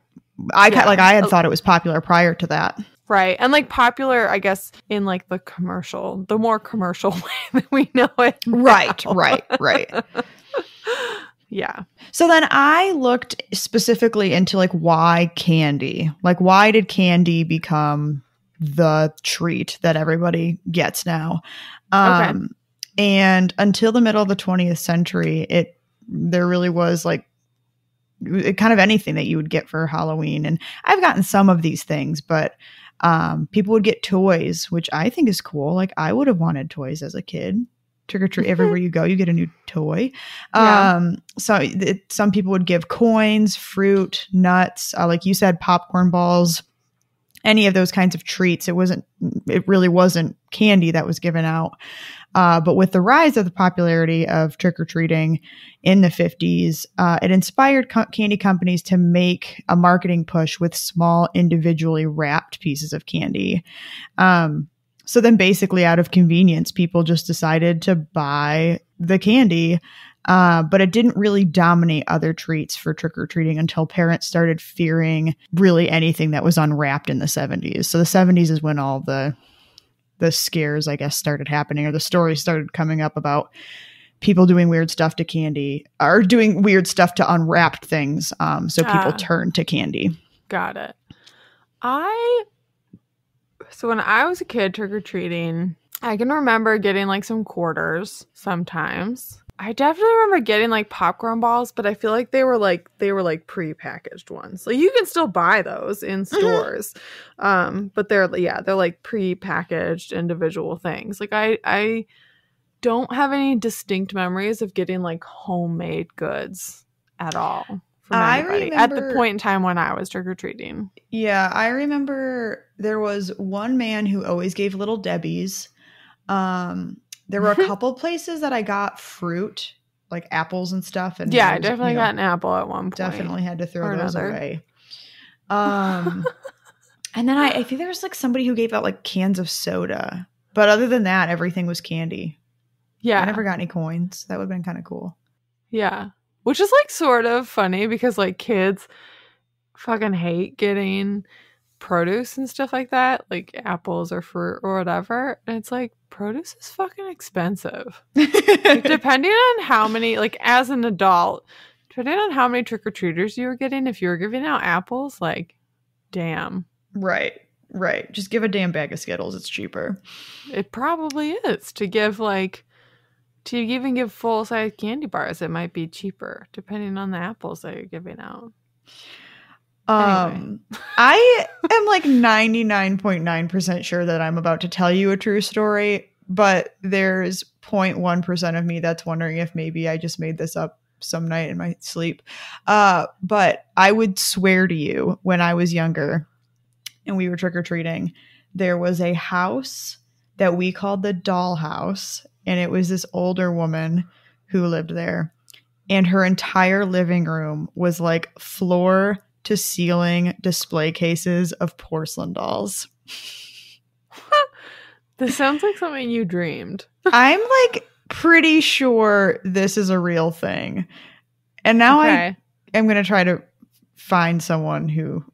I yeah. like I had thought it was popular prior to that. Right. And like popular, I guess, in like the commercial, the more commercial way that we know it. Now. Right, right, right. yeah. So then I looked specifically into like why candy? Like why did candy become the treat that everybody gets now? Um okay. and until the middle of the 20th century, it there really was like kind of anything that you would get for Halloween. And I've gotten some of these things, but um, people would get toys, which I think is cool. Like I would have wanted toys as a kid trick or treat everywhere you go. You get a new toy. Yeah. Um, so it, some people would give coins, fruit, nuts, uh, like you said, popcorn balls, any of those kinds of treats. It wasn't. It really wasn't candy that was given out. Uh, but with the rise of the popularity of trick or treating in the 50s, uh, it inspired co- candy companies to make a marketing push with small, individually wrapped pieces of candy. Um, so then, basically, out of convenience, people just decided to buy the candy. Uh, but it didn't really dominate other treats for trick or treating until parents started fearing really anything that was unwrapped in the 70s. So the 70s is when all the the scares, I guess, started happening, or the stories started coming up about people doing weird stuff to candy or doing weird stuff to unwrapped things. Um, so people Ah. turned to candy. Got it. I so when I was a kid trick or treating, I can remember getting like some quarters sometimes. I definitely remember getting like popcorn balls, but I feel like they were like they were like pre-packaged ones. Like you can still buy those in stores. Um, but they're yeah, they're like pre-packaged individual things. Like I I don't have any distinct memories of getting like homemade goods at all from I anybody at the point in time when I was trick or treating. Yeah, I remember there was one man who always gave little Debbie's. Um, there were a couple places that I got fruit, like apples and stuff. And Yeah, I you definitely know, got an apple at one point. definitely had to throw those another. away. Um, and then I, I think there was like somebody who gave out like cans of soda, but other than that, everything was candy. Yeah. I never got any coins. That would have been kind of cool. Yeah. Which is like sort of funny because like kids fucking hate getting produce and stuff like that, like apples or fruit or whatever. And it's like produce is fucking expensive. Like, depending on how many like as an adult, depending on how many trick or treaters you were getting, if you were giving out apples, like damn. right, right. Just give a damn bag of Skittles. It's cheaper. It probably is to give like to even give full size candy bars. It might be cheaper depending on the apples that you're giving out. Um, I am like 99.9% sure that I'm about to tell you a true story, but there's 0.1% of me that's wondering if maybe I just made this up some night in my sleep. Uh, but I would swear to you when I was younger and we were trick or treating, there was a house that we called the doll house, and it was this older woman who lived there. And her entire living room was like floor to ceiling display cases of porcelain dolls. This sounds like something you dreamed. I'm like pretty sure this is a real thing. And now I am going to try to find someone who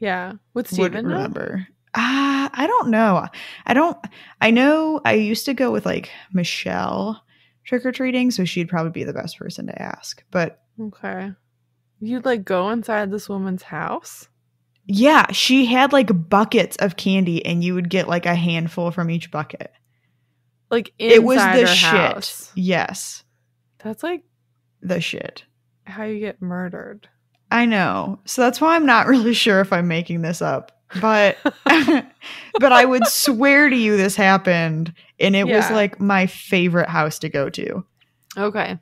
yeah. Would would Steven remember. Ah, I don't know. I don't I know I used to go with like Michelle trick or treating, so she'd probably be the best person to ask. But Okay. You'd like go inside this woman's house? yeah, she had like buckets of candy and you would get like a handful from each bucket. Like inside it was the shit. house. Yes, That's like the shit. how you get murdered. I know. So that's why I'm not really sure if I'm making this up. But but I would swear to you this happened and it was like my favorite house to go to. Okay.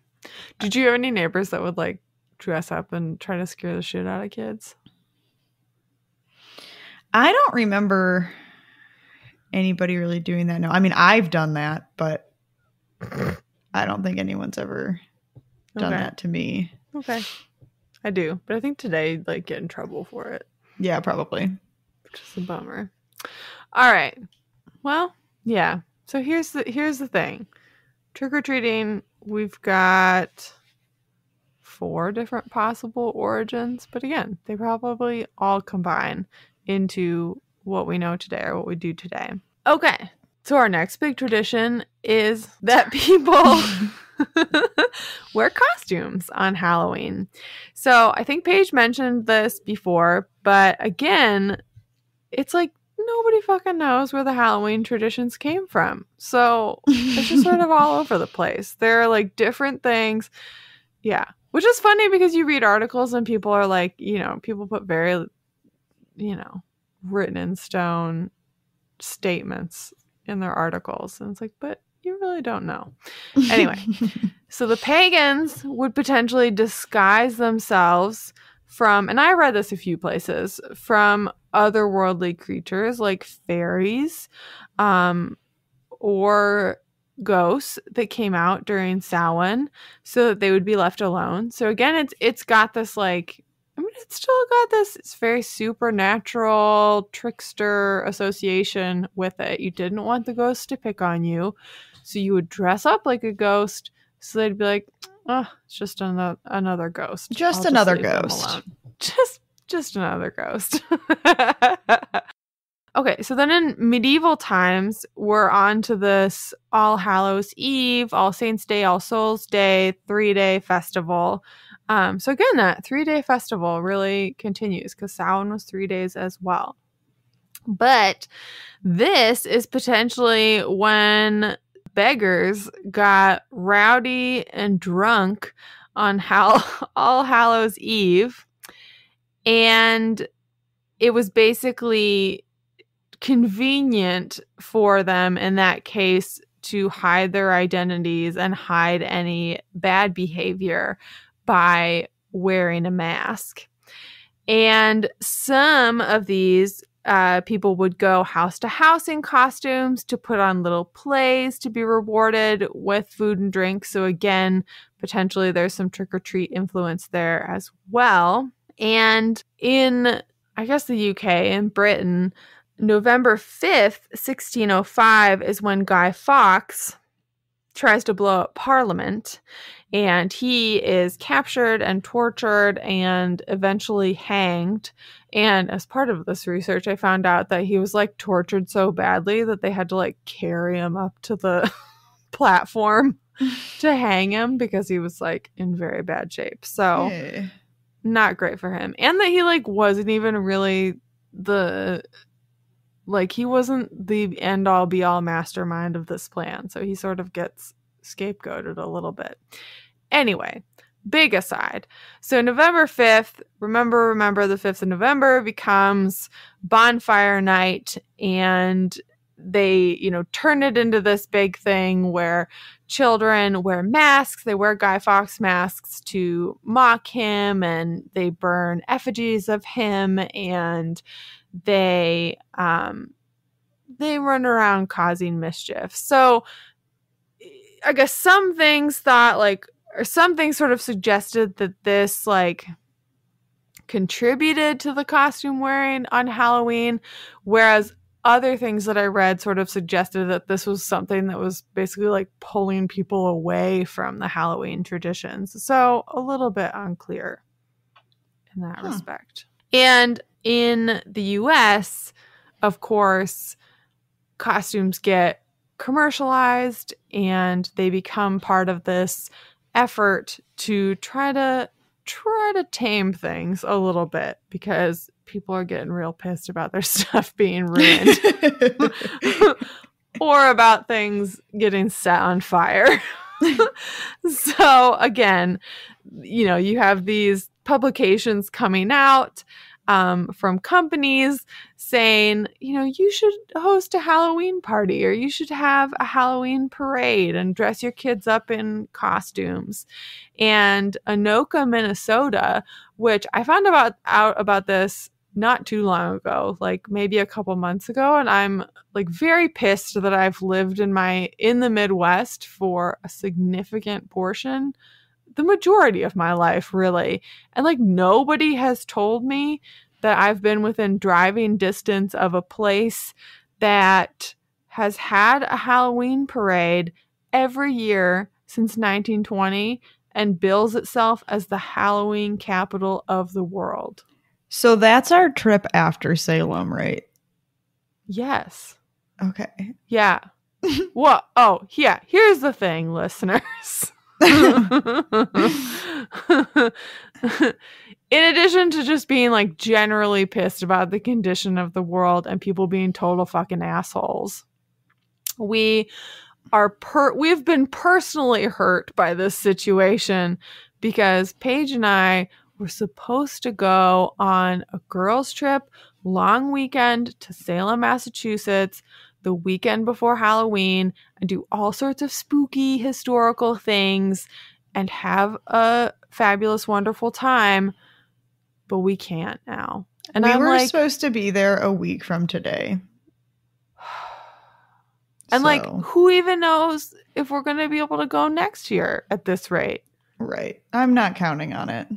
Did you have any neighbors that would like dress up and try to scare the shit out of kids? I don't remember anybody really doing that. No, I mean I've done that, but I don't think anyone's ever done okay. that to me. Okay. I do, but I think today I'd, like get in trouble for it, Yeah, probably. which is a bummer. All right. Well, yeah. So here's the here's the thing. Trick or treating, we've got four different possible origins, but again, they probably all combine into what we know today or what we do today. Okay. So our next big tradition is that people wear costumes on Halloween. So I think Paige mentioned this before, but again, it's like nobody fucking knows where the Halloween traditions came from. So it's just sort of all over the place. There are like different things. Yeah. Which is funny because you read articles and people are like, you know, people put very, you know, written in stone statements in their articles. And it's like, but you really don't know. Anyway, so the pagans would potentially disguise themselves from, and I read this a few places, from otherworldly creatures like fairies um, or ghosts that came out during Samhain so that they would be left alone. So again, it's it's got this like I mean it's still got this it's very supernatural trickster association with it. You didn't want the ghosts to pick on you. So you would dress up like a ghost so they'd be like, "Oh, it's just another another ghost." Just I'll another them ghost. Just just another ghost. Okay, so then in medieval times, we're on to this All Hallows Eve, All Saints Day, All Souls Day, three day festival. Um, so again, that three day festival really continues because Samhain was three days as well. But this is potentially when beggars got rowdy and drunk on Hall- All Hallows Eve. And it was basically convenient for them in that case to hide their identities and hide any bad behavior by wearing a mask. And some of these uh, people would go house to house in costumes to put on little plays to be rewarded with food and drink. So, again, potentially there's some trick or treat influence there as well. And in, I guess, the UK, in Britain, November 5th, 1605, is when Guy Fawkes tries to blow up Parliament. And he is captured and tortured and eventually hanged. And as part of this research, I found out that he was like tortured so badly that they had to like carry him up to the platform to hang him because he was like in very bad shape. So, Hey. not great for him. And that he like wasn't even really the like he wasn't the end all be all mastermind of this plan. So he sort of gets scapegoated a little bit. Anyway, big aside. So November 5th, remember remember the 5th of November becomes bonfire night and they, you know, turn it into this big thing where children wear masks. They wear Guy Fawkes masks to mock him and they burn effigies of him and they um they run around causing mischief. So I guess some things thought like or some things sort of suggested that this like contributed to the costume wearing on Halloween whereas other things that I read sort of suggested that this was something that was basically like pulling people away from the Halloween traditions. So a little bit unclear in that Huh. respect. And in the US, of course, costumes get commercialized and they become part of this effort to try to try to tame things a little bit because people are getting real pissed about their stuff being ruined or about things getting set on fire. so again, you know, you have these publications coming out um, from companies saying, you know, you should host a Halloween party or you should have a Halloween parade and dress your kids up in costumes. And Anoka, Minnesota, which I found about out about this not too long ago, like maybe a couple months ago, and I'm like very pissed that I've lived in my in the Midwest for a significant portion, the majority of my life really. And like nobody has told me that I've been within driving distance of a place that has had a Halloween parade every year since 1920 and bills itself as the Halloween capital of the world. so that's our trip after Salem, right? Yes. Okay. Yeah. well, oh, yeah. Here's the thing, listeners. In addition to just being like generally pissed about the condition of the world and people being total fucking assholes, we are per we've been personally hurt by this situation because Paige and I were supposed to go on a girls trip long weekend to Salem, Massachusetts the weekend before Halloween and do all sorts of spooky historical things and have a fabulous, wonderful time. But we can't now. And we I'm were like, supposed to be there a week from today. and like, who even knows if we're going to be able to go next year at this rate? right. I'm not counting on it.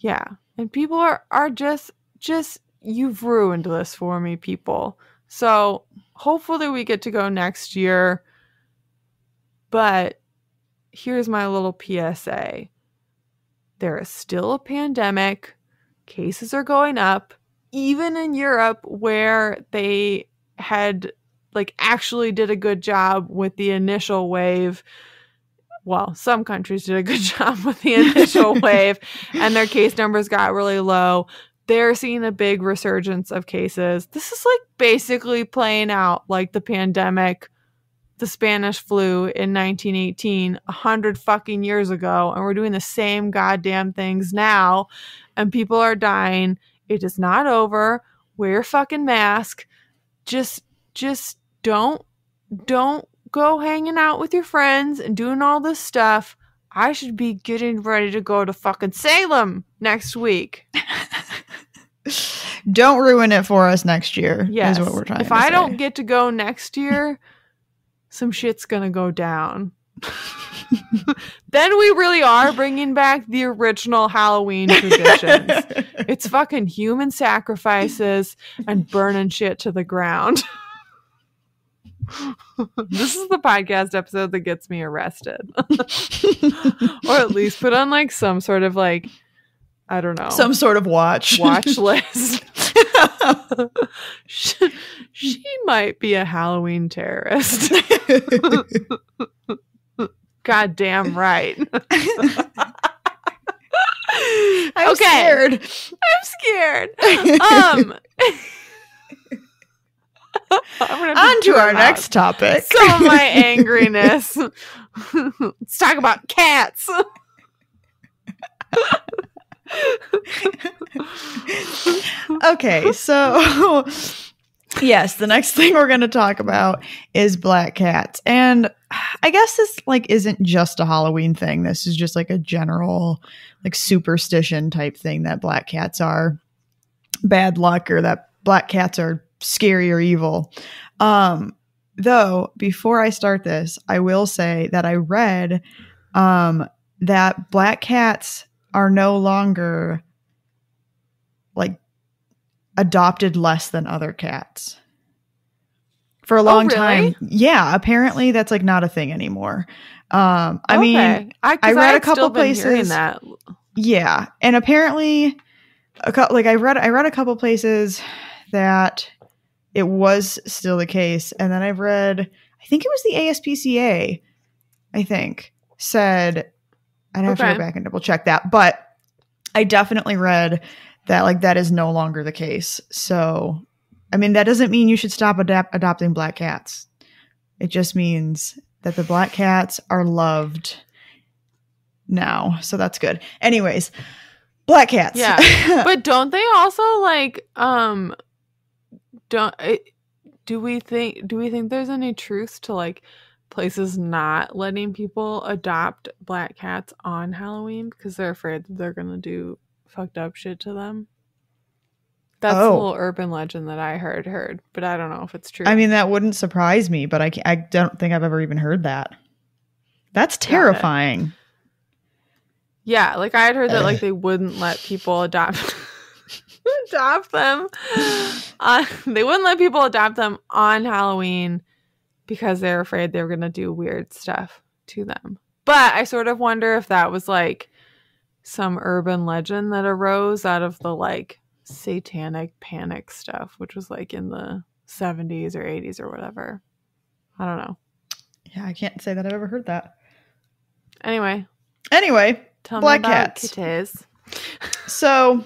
Yeah. And people are are just just you've ruined this for me, people. So hopefully we get to go next year. But here's my little PSA. There is still a pandemic. Cases are going up, even in Europe where they had like actually did a good job with the initial wave. Well, some countries did a good job with the initial wave and their case numbers got really low. They're seeing a big resurgence of cases. This is like basically playing out like the pandemic, the Spanish flu in 1918, a hundred fucking years ago, and we're doing the same goddamn things now, and people are dying. It is not over. Wear fucking mask. Just, just don't, don't go hanging out with your friends and doing all this stuff. I should be getting ready to go to fucking Salem next week. Don't ruin it for us next year. Yes. Is what we're trying if to I say. don't get to go next year, some shit's gonna go down. then we really are bringing back the original Halloween traditions. it's fucking human sacrifices and burning shit to the ground. this is the podcast episode that gets me arrested. or at least put on like some sort of like I don't know. Some sort of watch. watch list. she, she might be a Halloween terrorist. God damn right. I'm Okay. scared. I'm scared. Um On to our next topic. Some of my angriness. Let's talk about cats. Okay, so yes, the next thing we're going to talk about is black cats. And I guess this like isn't just a Halloween thing. This is just like a general like superstition type thing that black cats are bad luck or that black cats are scary or evil. Um though before I start this, I will say that I read um that black cats are no longer like adopted less than other cats. For a long Oh, really? time. Yeah, apparently that's like not a thing anymore. Um I mean, Okay. I, 'cause I read had a couple still been hearing places- that. yeah, and apparently, a cou- like I read, I read a couple places that it was still the case, and then I've read, I think it was the ASPCA, I think said, I'd have to go back and double check that, but I definitely read that like that is no longer the case. So, I mean, that doesn't mean you should stop adap- adopting black cats. It just means that the black cats are loved now. So that's good. Anyways, black cats. Yeah. but don't they also like um don't do we think do we think there's any truth to like places not letting people adopt black cats on Halloween because they're afraid that they're gonna do fucked up shit to them? That's a Oh. little urban legend that I heard heard, but I don't know if it's true. I mean, that wouldn't surprise me, but I, I don't think I've ever even heard that. That's terrifying. Yeah, like I had heard that like they wouldn't let people adopt adopt them. Uh, they wouldn't let people adopt them on Halloween because they're afraid they're gonna do weird stuff to them. But I sort of wonder if that was like some urban legend that arose out of the like satanic panic stuff, which was like in the 70s or 80s or whatever. I don't know. Yeah, I can't say that I've ever heard that. Anyway, Anyway, tell Black cats. kitties. so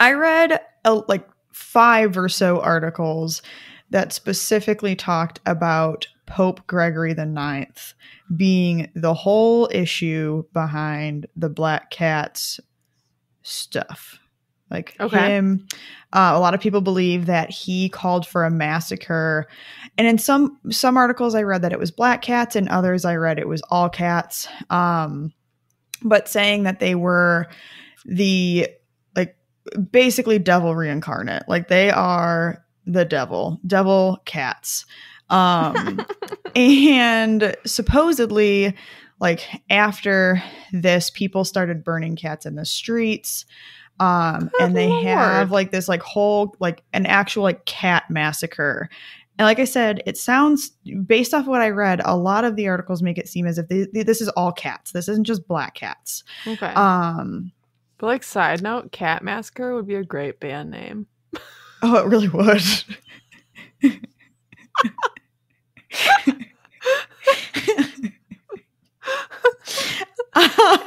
I read uh, like five or so articles that specifically talked about Pope Gregory the Ninth being the whole issue behind the black cats stuff. Like Okay. him, uh, a lot of people believe that he called for a massacre, and in some some articles I read that it was black cats, and others I read it was all cats. Um, but saying that they were the like basically devil reincarnate, like they are the devil, devil cats. Um, and supposedly like after this people started burning cats in the streets um Good and they have like this like whole like an actual like cat massacre and like i said it sounds based off what i read a lot of the articles make it seem as if they, this is all cats this isn't just black cats Okay. um but like side note, Cat Massacre would be a great band name. oh it really would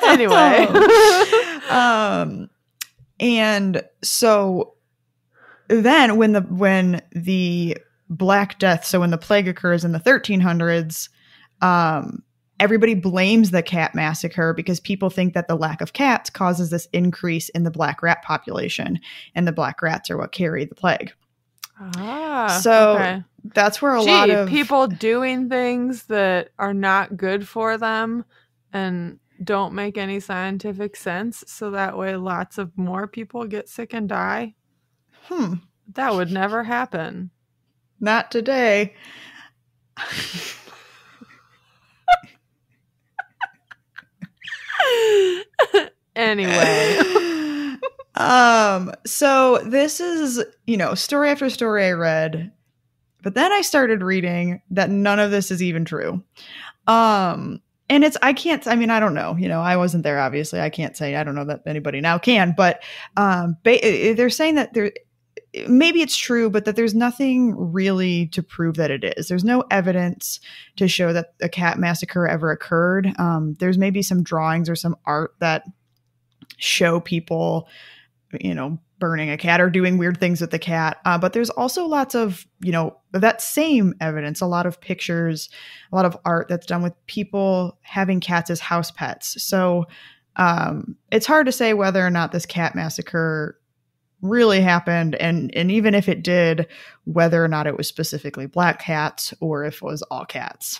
Anyway. um and so then when the when the black death so when the plague occurs in the 1300s um everybody blames the cat massacre because people think that the lack of cats causes this increase in the black rat population and the black rats are what carry the plague ah. So, okay. that's where a Gee, lot of people doing things that are not good for them and don't make any scientific sense so that way lots of more people get sick and die hmm that would never happen not today anyway. Um so this is you know story after story i read but then i started reading that none of this is even true. Um and it's i can't i mean i don't know you know i wasn't there obviously. I can't say i don't know that anybody now can but um ba- they're saying that there maybe it's true but that there's nothing really to prove that it is. There's no evidence to show that a cat massacre ever occurred. Um there's maybe some drawings or some art that show people you know burning a cat or doing weird things with the cat. Uh, but there's also lots of you know that same evidence a lot of pictures a lot of art that's done with people having cats as house pets. So um, it's hard to say whether or not this cat massacre really happened and and even if it did whether or not it was specifically black cats or if it was all cats.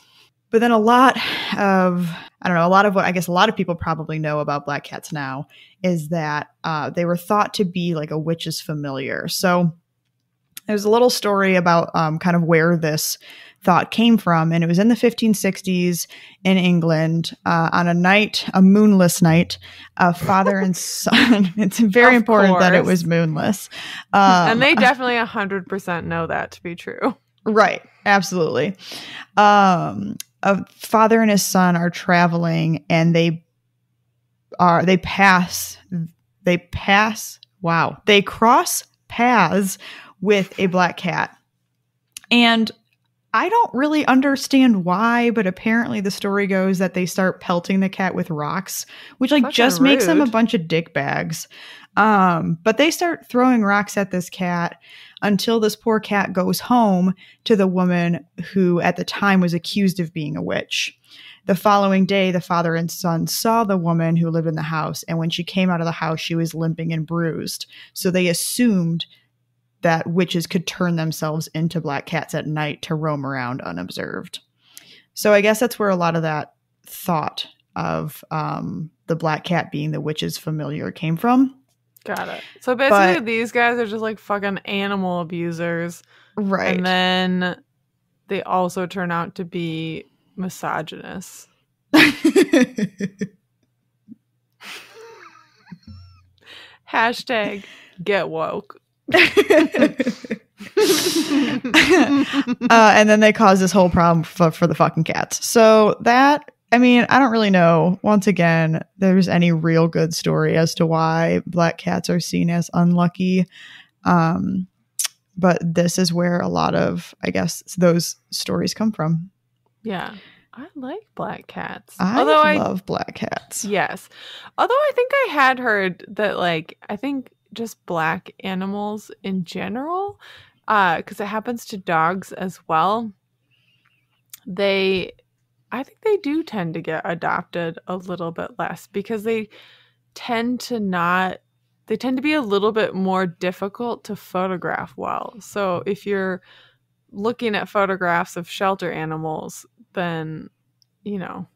But then a lot of i don't know a lot of what i guess a lot of people probably know about black cats now is that uh, they were thought to be like a witch's familiar. So there's a little story about um, kind of where this thought came from and it was in the 1560s in england uh, on a night a moonless night a father and son. It's very Of important that it was moonless. Um, and they definitely 100% know that to be true. Right, absolutely. Um, a father and his son are traveling, and they are they pass they pass. Wow, they cross paths with a black cat, and I don't really understand why, but apparently the story goes that they start pelting the cat with rocks, which like just makes them a bunch of dick bags. Um, but they start throwing rocks at this cat until this poor cat goes home to the woman who at the time was accused of being a witch. The following day, the father and son saw the woman who lived in the house, and when she came out of the house, she was limping and bruised. So they assumed that witches could turn themselves into black cats at night to roam around unobserved. So I guess that's where a lot of that thought of um, the black cat being the witch's familiar came from. got it so basically But- these guys are just like fucking animal abusers Right. and then they also turn out to be misogynists hashtag get woke uh, and then they cause this whole problem for, for the fucking cats. So that, I mean, I don't really know. Once again, there's any real good story as to why black cats are seen as unlucky. Um, but this is where a lot of, I guess, those stories come from. yeah i like black cats I although i love black cats. Yes. Although I think I had heard that like I think just black animals in general uh cuz it happens to dogs as well. They I think they do tend to get adopted a little bit less because they tend to not they tend to be a little bit more difficult to photograph well. So if you're looking at photographs of shelter animals, then you know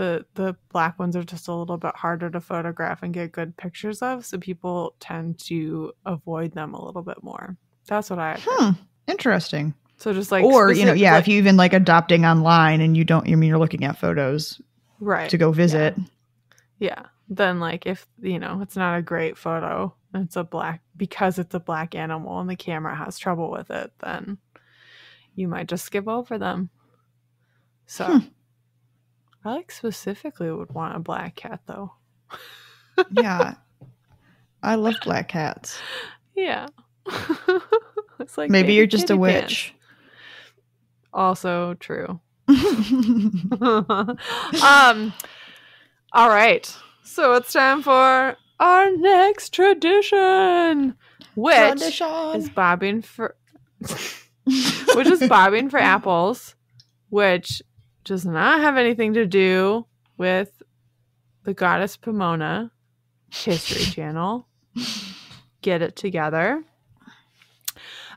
the the black ones are just a little bit harder to photograph and get good pictures of. So people tend to avoid them a little bit more. That's what I. Hmm. Interesting. So just like or you know, yeah, like- if you even like adopting online and you don't, I mean, you're looking at photos right to go visit. Yeah. Then like if you know it's not a great photo, it's a black because it's a black animal and the camera has trouble with it, then you might just skip over them. So Hmm. I like specifically would want a black cat though. yeah, I love black cats. Yeah. it's like Maybe you're just a kitty pants. witch. Also true. um all right. So it's time for our next tradition, which is bobbing for which is bobbing for apples, which does not have anything to do with the goddess Pomona History Channel. Get it together.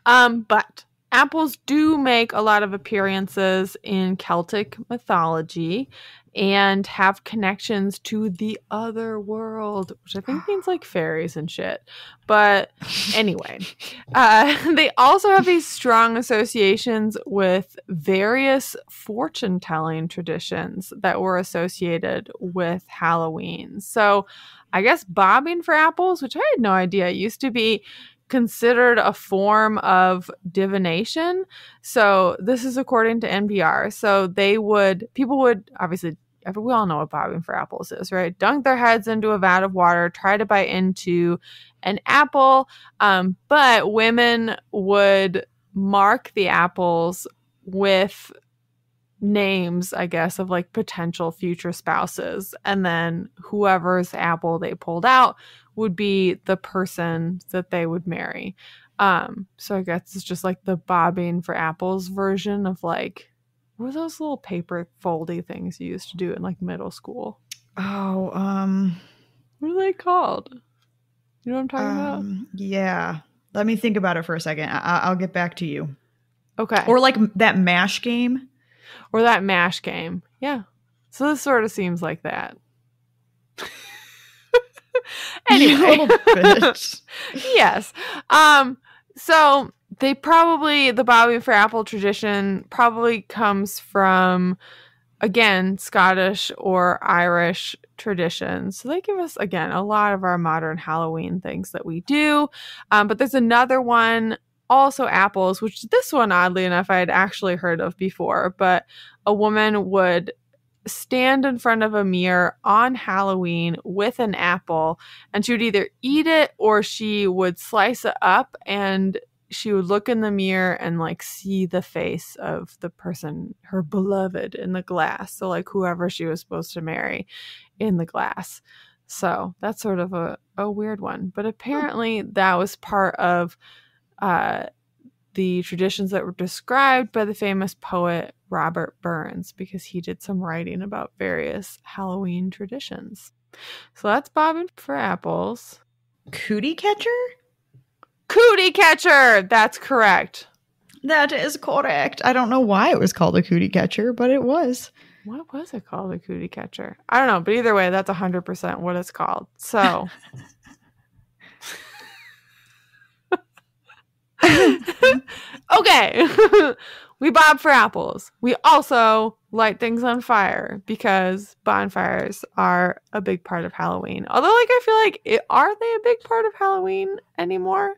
Um, but apples do make a lot of appearances in Celtic mythology and have connections to the other world, which I think means like fairies and shit. But anyway, uh, they also have these strong associations with various fortune telling traditions that were associated with Halloween. So I guess bobbing for apples, which I had no idea, used to be considered a form of divination. So this is according to NPR. So they would, people would obviously we all know what bobbing for apples is, right? Dunk their heads into a vat of water, try to bite into an apple. Um, but women would mark the apples with names, I guess, of like potential future spouses. And then whoever's apple they pulled out would be the person that they would marry. Um, so I guess it's just like the bobbing for apples version of like what were those little paper foldy things you used to do in like middle school? Oh, um, What are they called? You know what I'm talking um, yeah. Let me think about it for a second. I- I'll get back to you. Okay. Or like that mash game. or that mash game. Yeah. So this sort of seems like that. anyway. a little bit. yes. Um so they probably the bobbing for apple tradition probably comes from again Scottish or Irish traditions. So they give us again a lot of our modern Halloween things that we do. Um, but there's another one also apples, which this one oddly enough I had actually heard of before, but a woman would stand in front of a mirror on Halloween with an apple and she would either eat it or she would slice it up and she would look in the mirror and like see the face of the person her beloved in the glass so like whoever she was supposed to marry in the glass so that's sort of a, a weird one but apparently that was part of uh the traditions that were described by the famous poet Robert Burns because he did some writing about various Halloween traditions. So that's bobbing for apples. Cootie catcher? Cootie catcher. That's correct. That is correct. I don't know why it was called a cootie catcher, but it was. What was it called? A cootie catcher. I don't know, but either way, that's hundred percent what it's called. So. okay. we bob for apples. We also light things on fire because bonfires are a big part of Halloween. Although, like, I feel like, it, are they a big part of Halloween anymore?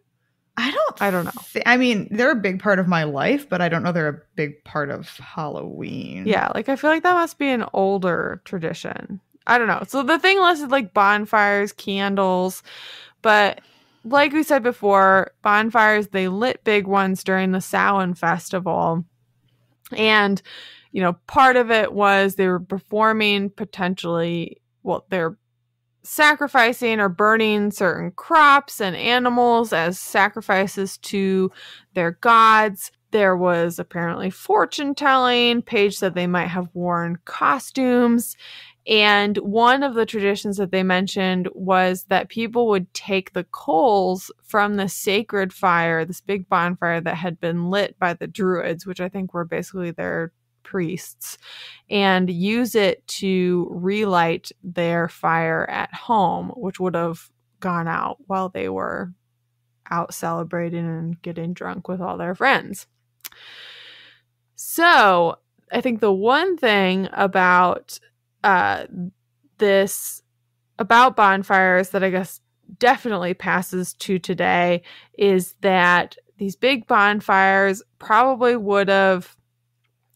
I don't I don't know. thi- I mean, they're a big part of my life, but I don't know they're a big part of Halloween. Yeah, like I feel like that must be an older tradition. I don't know. So the thing listed like bonfires, candles, but like we said before, bonfires they lit big ones during the Samhain festival. And you know, part of it was they were performing potentially well, they're sacrificing or burning certain crops and animals as sacrifices to their gods. There was apparently fortune telling. Paige said they might have worn costumes. And one of the traditions that they mentioned was that people would take the coals from the sacred fire, this big bonfire that had been lit by the druids, which I think were basically their priests, and use it to relight their fire at home, which would have gone out while they were out celebrating and getting drunk with all their friends. So, I think the one thing about uh, this about bonfires that I guess definitely passes to today is that these big bonfires probably would have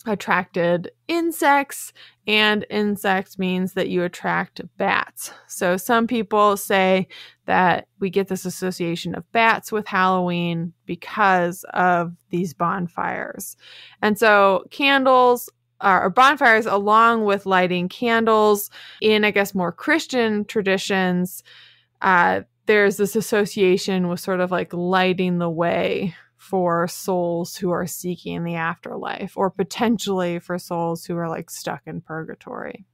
attracted insects, and insects means that you attract bats. So some people say that we get this association of bats with Halloween because of these bonfires. And so candles or bonfires along with lighting candles in i guess more christian traditions uh, there's this association with sort of like lighting the way for souls who are seeking the afterlife or potentially for souls who are like stuck in purgatory.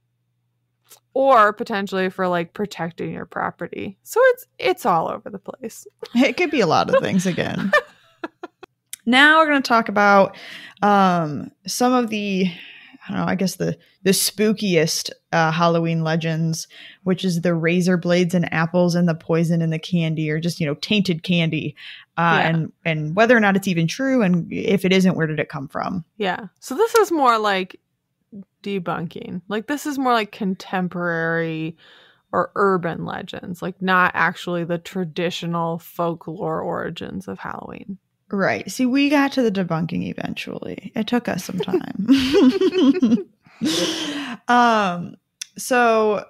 Or potentially for like protecting your property. So it's it's all over the place. It could be a lot of things again. Now we're going to talk about um, some of the I don't know, I guess the the spookiest uh, Halloween legends, which is the razor blades and apples and the poison in the candy, or just you know tainted candy, uh, yeah. and and whether or not it's even true, and if it isn't, where did it come from? Yeah. So this is more like debunking. Like this is more like contemporary or urban legends, like not actually the traditional folklore origins of Halloween. Right. See, we got to the debunking eventually. It took us some time. um so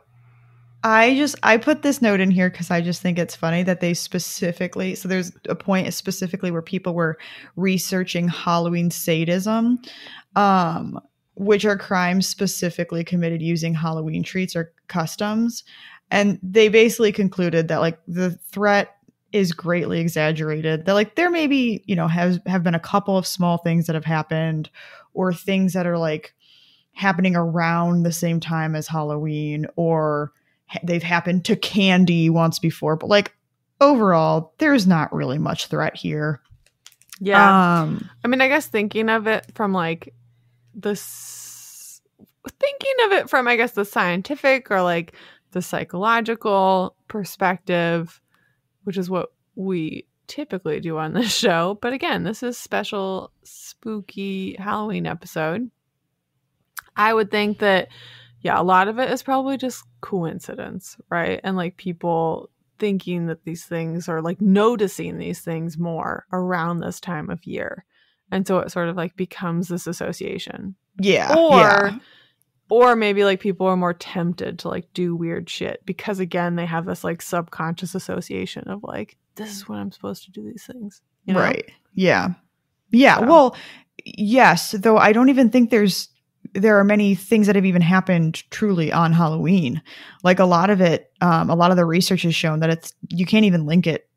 I just I put this note in here cuz I just think it's funny that they specifically so there's a point specifically where people were researching Halloween sadism um which are crimes specifically committed using Halloween treats or customs and they basically concluded that like the threat is greatly exaggerated. That like there may be, you know, has have been a couple of small things that have happened or things that are like happening around the same time as Halloween or they've happened to candy once before, but like overall there's not really much threat here. Yeah. Um I mean, I guess thinking of it from like this thinking of it from I guess the scientific or like the psychological perspective which is what we typically do on this show. But again, this is special spooky Halloween episode. I would think that yeah, a lot of it is probably just coincidence, right? And like people thinking that these things are like noticing these things more around this time of year. And so it sort of like becomes this association. Yeah. Or yeah or maybe like people are more tempted to like do weird shit because again they have this like subconscious association of like this is when i'm supposed to do these things you know? right. Yeah. Yeah. So. well yes though i don't even think there's there are many things that have even happened truly on halloween. Like a lot of it um, a lot of the research has shown that it's you can't even link it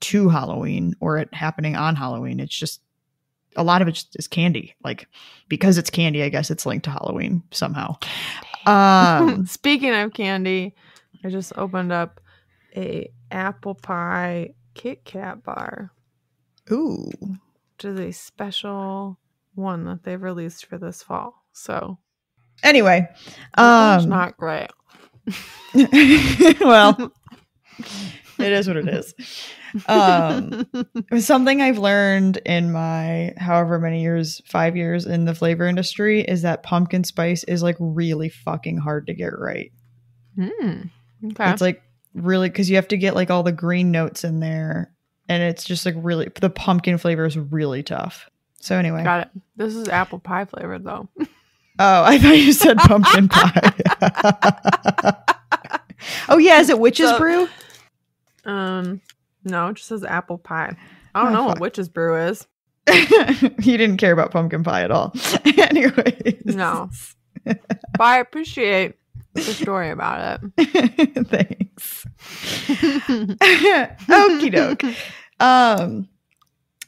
to halloween or it happening on halloween. It's just a lot of it is candy. Like because it's candy, I guess it's linked to Halloween somehow. Um, Speaking of candy, I just opened up a apple pie Kit Kat bar. Ooh, which is a special one that they've released for this fall. So anyway, um, not great. well, it is what it is. Um, something I've learned in my however many years, five years in the flavor industry, is that pumpkin spice is like really fucking hard to get right. Mm, okay. It's like really because you have to get like all the green notes in there, and it's just like really the pumpkin flavor is really tough. So anyway, got it. This is apple pie flavored though. Oh, I thought you said pumpkin pie. oh yeah, is it witch's so, brew? Um, no, it just says apple pie. I don't oh, know fuck. what witch's brew is. he didn't care about pumpkin pie at all. anyway. No. but I appreciate the story about it. Thanks. Okie doke. Um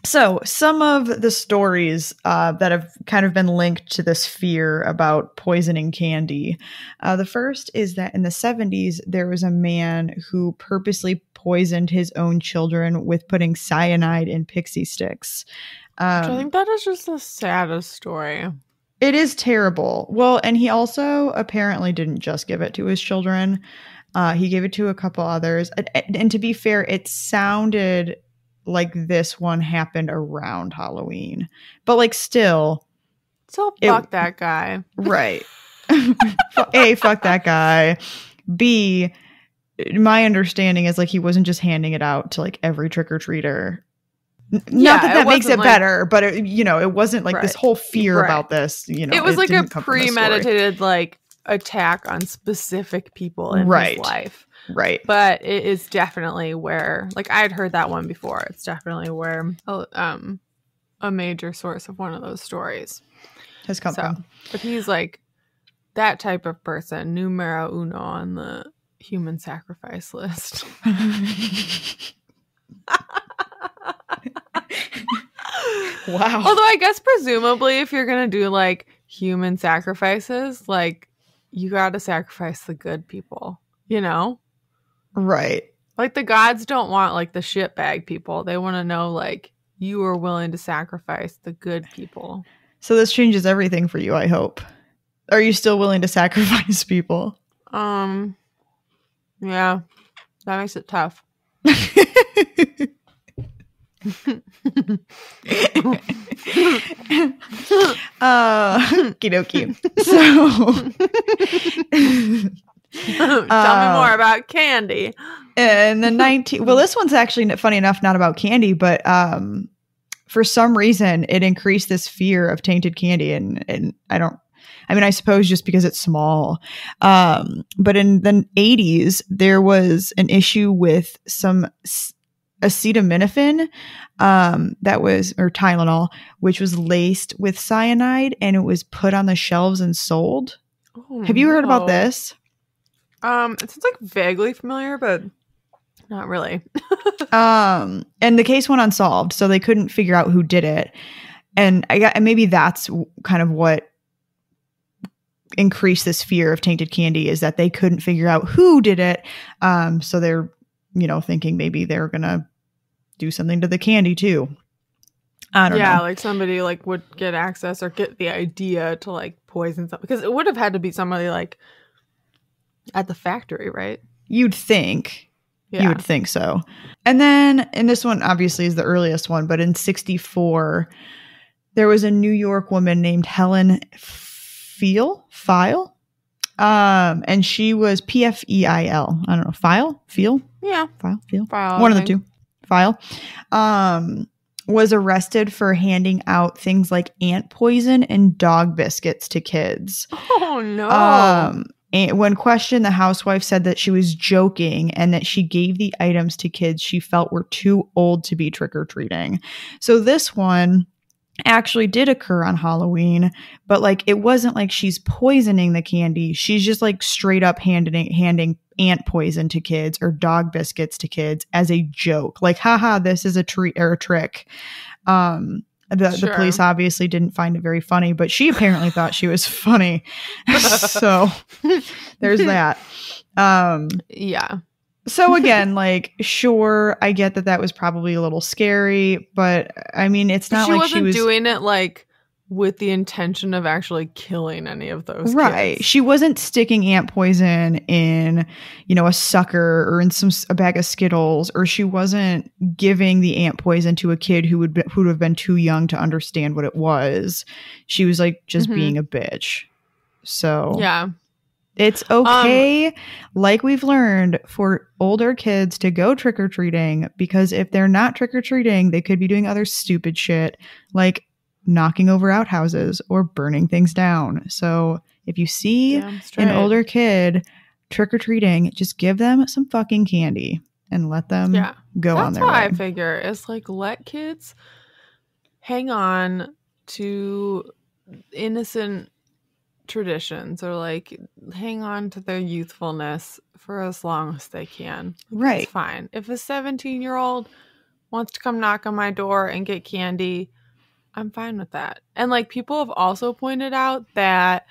So, some of the stories uh, that have kind of been linked to this fear about poisoning candy. Uh, the first is that in the 70s, there was a man who purposely poisoned his own children with putting cyanide in Pixy Stix. I Um, think that is just the saddest story. it is terrible. Well, and he also apparently didn't just give it to his children. Uh, he gave it to a couple others. And, and to be fair, it sounded like this one happened around Halloween. But like still, So It- fuck that guy. right. A, fuck that guy. B, my understanding is like he wasn't just handing it out to like every trick or treater. N- Yeah, Not that it that makes it like- better, but it, you know, it wasn't like this whole fear Right. about this. You know, it was like a didn't come from this story. premeditated like attack on specific people in Right. his life. right? But it is definitely where like I had heard that one before. It's definitely where oh, um a major source of one of those stories. Has come So, from. but he's like that type of person, numero uno on the human sacrifice list. Wow. Although I guess presumably if you're gonna do like human sacrifices, like you gotta sacrifice the good people, you know? right. Like the gods don't want like the shitbag people. They want to know like you are willing to sacrifice the good people. So this changes everything for you, I hope. Are you still willing to sacrifice people? Um yeah. That makes it tough. uh okie. So Tell me Uh, more about candy. in the 19 well this one's actually funny enough not about candy but um for some reason it increased this fear of tainted candy and and i don't i mean i suppose just because it's small. Um but in the 80s there was an issue with some acetaminophen um that was or tylenol which was laced with cyanide and it was put on the shelves and sold. Oh, have you heard about this? Um, it sounds like vaguely familiar, but not really. um and the case went unsolved so they couldn't figure out who did it. And i got and maybe that's kind of what increased this fear of tainted candy is that they couldn't figure out who did it um so they're you know thinking maybe they're gonna do something to the candy too i don't yeah, know like somebody like would get access or get the idea to like poison something because it would have had to be somebody like at the factory, right? you'd think Yeah. You would think so. And then, and this one obviously is the earliest one, but in 64, there was a New York woman named Helen Feel, File. Um, and she was P F E I L. I don't know, File, Feel, yeah. File, Feel. File, One of the two. File. Um, was arrested for handing out things like ant poison and dog biscuits to kids. Oh no. Um, and when questioned, the housewife said that she was joking and that she gave the items to kids she felt were too old to be trick or treating. So this one actually did occur on Halloween, but like it wasn't like she's poisoning the candy. She's just like straight up handing handing ant poison to kids or dog biscuits to kids as a joke. Like, haha, this is a treat or a trick. Um the, the police obviously didn't find it very funny, but she apparently thought she was funny. so there's that. Um, yeah. So again, like, sure, I get that that was probably a little scary, but I mean, it's not she like wasn't she was doing it like with the intention of actually killing any of those right. kids. She wasn't sticking ant poison in, you know, a sucker or in some a bag of Skittles, or she wasn't giving the ant poison to a kid who would be, who would have been too young to understand what it was. She was like just Mhm. being a bitch. So Yeah. It's um, okay, like we've learned, for older kids to go trick or treating because if they're not trick or treating, they could be doing other stupid shit like knocking over outhouses or burning things down. So if you see an older kid trick or treating, just give them some fucking candy and let them Yeah. go on That's their what way. I figure. It's like let kids hang on to innocent traditions or like hang on to their youthfulness for as long as they can. right. It's fine. If a 17 year old wants to come knock on my door and get candy, I'm fine with that. And like people have also pointed out that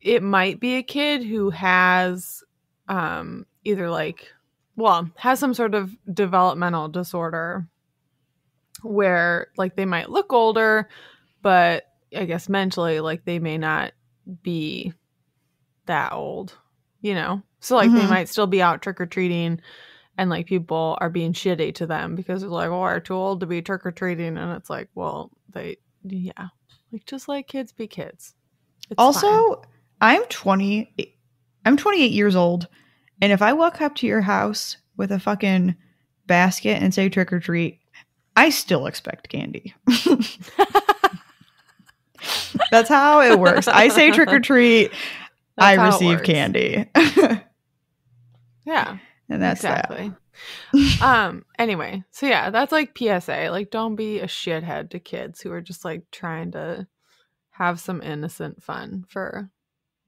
it might be a kid who has um either like well, has some sort of developmental disorder where like they might look older, but I guess mentally like they may not be that old, you know? So like they Mhm. might still be out trick or treating and like people are being shitty to them because they're like, oh, are too old to be trick or treating. And it's like, well, they, yeah, like just let kids be kids. It's also, fine. I'm 20 I'm 28 years old and if I walk up to your house with a fucking basket and say trick or treat, I still expect candy. That's how it works. I say trick or treat, I That's it receive candy. Yeah, and that's that. exactly. um, anyway, so yeah, that's like PSA. Like, don't be a shithead to kids who are just like trying to have some innocent fun for,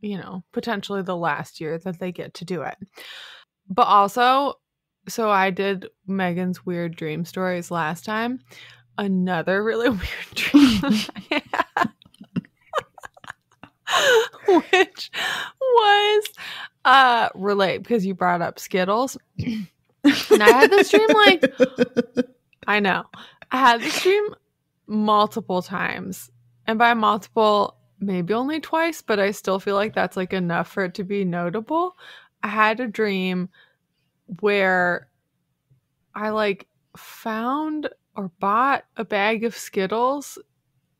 you know, potentially the last year that they get to do it. But also, so I did Meagan's weird dream stories last time. Another really weird dream I had, which was uh relate because you brought up Skittles. and I had this dream like I know. I had this dream multiple times. And by multiple, maybe only twice, but I still feel like that's like enough for it to be notable. I had a dream where I like found or bought a bag of Skittles,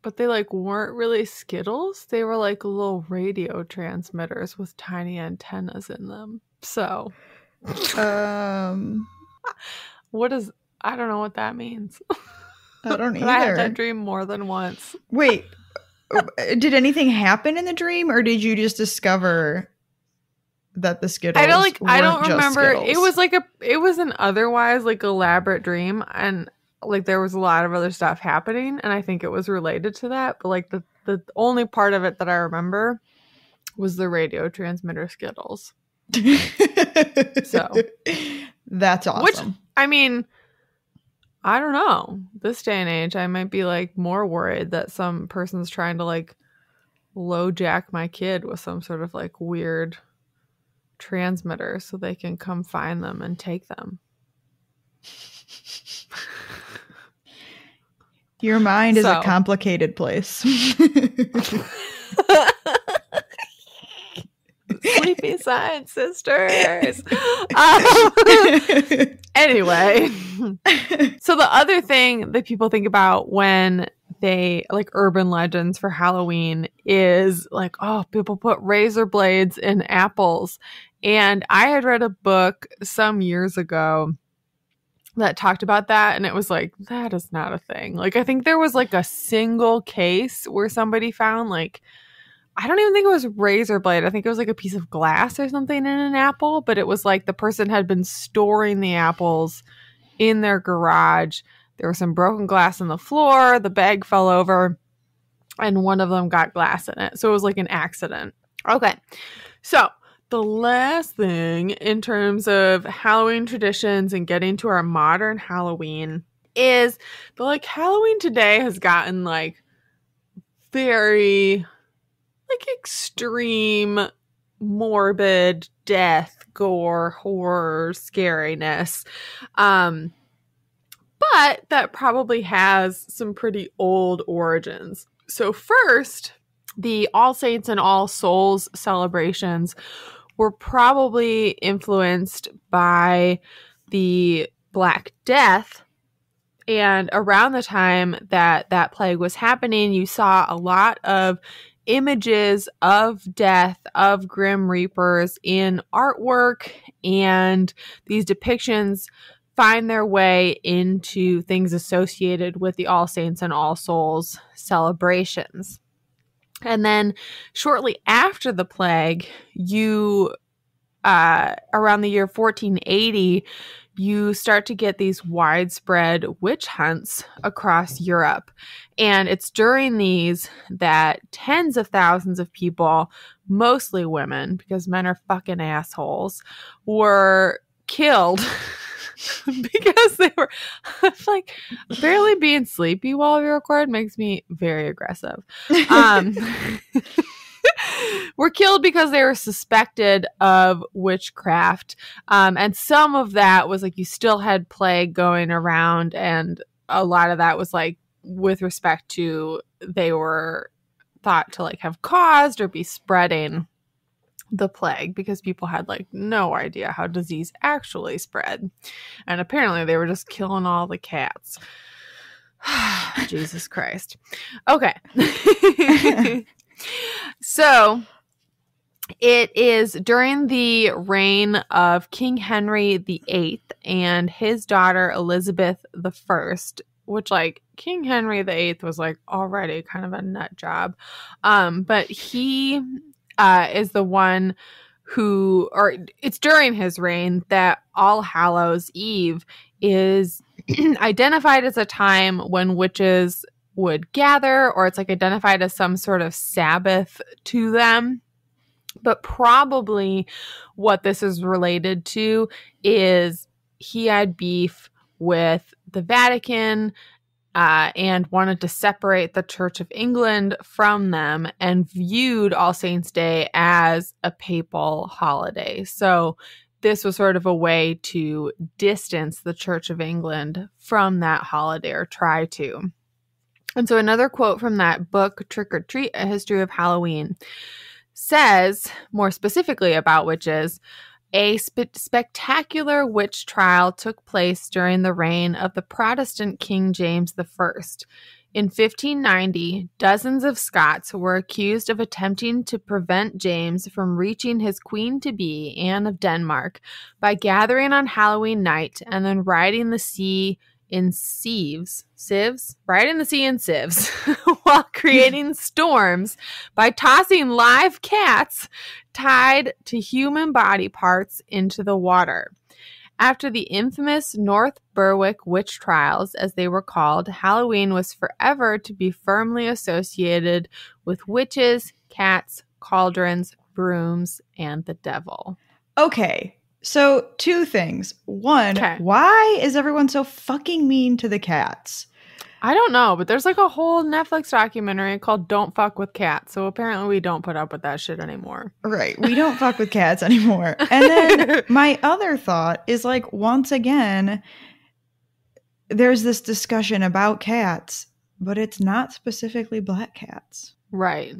but they like weren't really Skittles. They were like little radio transmitters with tiny antennas in them. So, um what is I don't know what that means. I don't But I had that dream more than once. Wait, uh, did anything happen in the dream, or did you just discover that the Skittles? I don't like I don't remember. It was like a it was an otherwise like elaborate dream and like there was a lot of other stuff happening and I think it was related to that, but like the the only part of it that I remember was the radio transmitter Skittles. So. that's awesome. Which- I mean, I don't know. This day and age, I might be like more worried that some person's trying to like LoJack my kid with some sort of like weird transmitter so they can come find them and take them. Your mind is a complicated place. Sleepy Science Sisters. Um, anyway, so the other thing that people think about when they like urban legends for Halloween is like, oh, people put razor blades in apples. And I had read a book some years ago that talked about that and it was like that is not a thing. Like I think there was like a single case where somebody found like I don't even think it was razor blade. I think it was like a piece of glass or something in an apple, but it was like the person had been storing the apples in their garage. There was some broken glass on the floor, the bag fell over, and one of them got glass in it. So it was like an accident. Okay. So the last thing in terms of Halloween traditions and getting to our modern Halloween is the like Halloween today has gotten like very like extreme morbid death gore horror scariness. Um but that probably has some pretty old origins. So first the all saints and all souls celebrations were probably influenced by the black death. And around the time that that plague was happening you saw a lot of images of death of grim reapers in artwork and these depictions find their way into things associated with the all saints and all souls celebrations and then shortly after the plague you uh around the year 1480 you start to get these widespread witch hunts across Europe. And it's during these that tens of thousands of people, mostly women, because men are fucking assholes, were killed because they were like barely being sleepy while we record makes me very aggressive. Um, were killed because they were suspected of witchcraft. Um, and some of that was like you still had plague going around, and a lot of that was like with respect to they were thought to like have caused or be spreading the plague because people had like no idea how disease actually spread. And apparently they were just killing all the cats. Jesus Christ. Okay. so it is during the reign of King Henry VIII and his daughter Elizabeth I, which like King Henry VIII was like already kind of a nut job. Um, but he uh, is the one who, or it's during his reign that All Hallows Eve is identified as a time when witches would gather, or it's like identified as some sort of Sabbath to them. But probably what this is related to is he had beef with the Vatican uh, and wanted to separate the Church of England from them and viewed All Saints' Day as a papal holiday. So this was sort of a way to distance the Church of England from that holiday or try to. And so, another quote from that book, Trick or Treat A History of Halloween, says more specifically about witches a spe- spectacular witch trial took place during the reign of the Protestant King James I. In 1590, dozens of Scots were accused of attempting to prevent James from reaching his queen to be, Anne of Denmark, by gathering on Halloween night and then riding the sea in sieves, sieves, riding the sea in sieves, while creating storms by tossing live cats tied to human body parts into the water. After the infamous North Berwick witch trials, as they were called, Halloween was forever to be firmly associated with witches, cats, cauldrons, brooms, and the devil. Okay, so, two things. One, Okay. why is everyone so fucking mean to the cats? I don't know, but there's like a whole Netflix documentary called Don't Fuck with Cats. So apparently we don't put up with that shit anymore. Right. We don't fuck with cats anymore. And then my other thought is like, once again, there's this discussion about cats, but it's not specifically black cats. Right.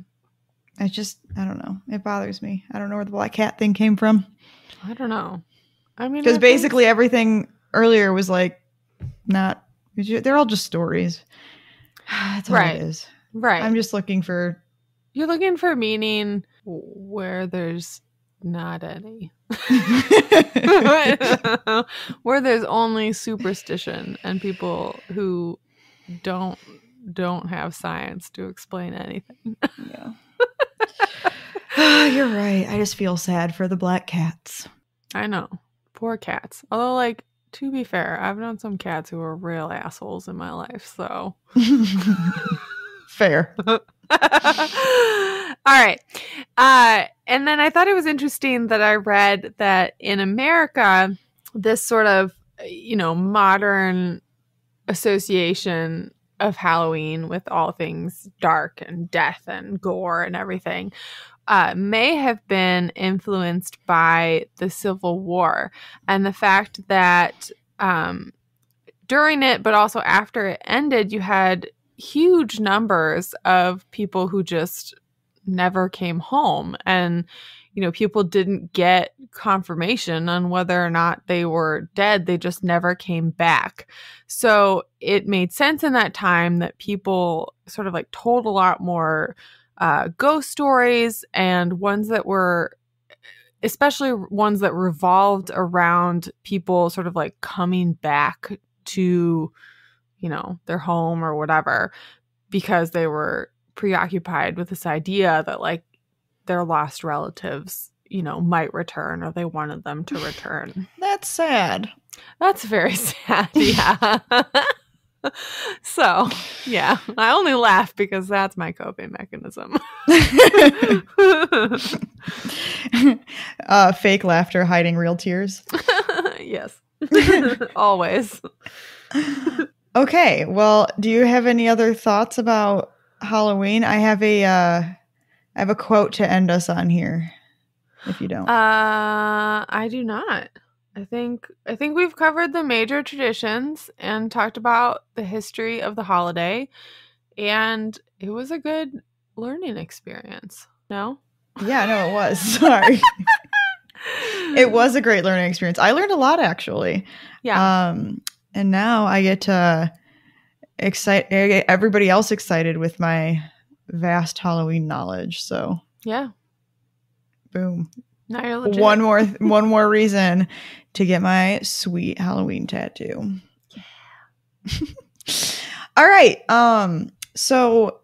I just, I don't know. It bothers me. I don't know where the black cat thing came from. I don't know. I mean, Because basically everything earlier was like, not, they're all just stories. That's all Right. it is. right. I'm just looking for You're looking for meaning where there's not any. where there's only superstition and people who don't don't have science to explain anything. Yeah. You're right. I just feel sad for the black cats. I know. Poor cats. Although like to be fair, I've known some cats who are real assholes in my life, so Fair. All right. Uh, and then I thought it was interesting that I read that in America, this sort of, you know, modern association of Halloween with all things dark and death and gore and everything uh, may have been influenced by the Civil War and the fact that um, during it, but also after it ended, you had huge numbers of people who just never came home. And you know people didn't get confirmation on whether or not they were dead. They just never came back. So it made sense in that time that people sort of like told a lot more uh, ghost stories and ones that were especially ones that revolved around people sort of like coming back to you know, their home or whatever because they were preoccupied with this idea that like their lost relatives, you know, might return or they wanted them to return. That's sad. That's very sad. Yeah. so, yeah, I only laugh because that's my coping mechanism. uh, fake laughter hiding real tears. yes. Always. Okay. Well, do you have any other thoughts about Halloween? I have a uh I have a quote to end us on here. If you don't. Uh, I do not. I think I think we've covered the major traditions and talked about the history of the holiday, and it was a good learning experience. No. yeah, no, it was. Sorry. it was a great learning experience. I learned a lot actually. Yeah. Um, and now I get to excite I get everybody else excited with my vast Halloween knowledge. So, yeah. boom. Now you're legit. One more one more reason to get my sweet Halloween tattoo. All right. Um so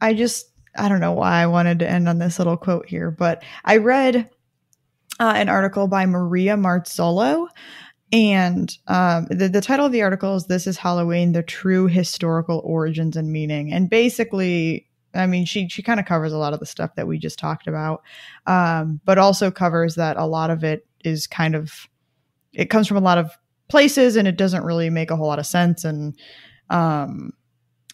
I just I don't know why I wanted to end on this little quote here, but I read uh, an article by Maria Marzolo and um, the, the title of the article is This is Halloween, the True Historical Origins and Meaning. And basically, I mean, she, she kind of covers a lot of the stuff that we just talked about, um, but also covers that a lot of it is kind of, it comes from a lot of places and it doesn't really make a whole lot of sense. And um,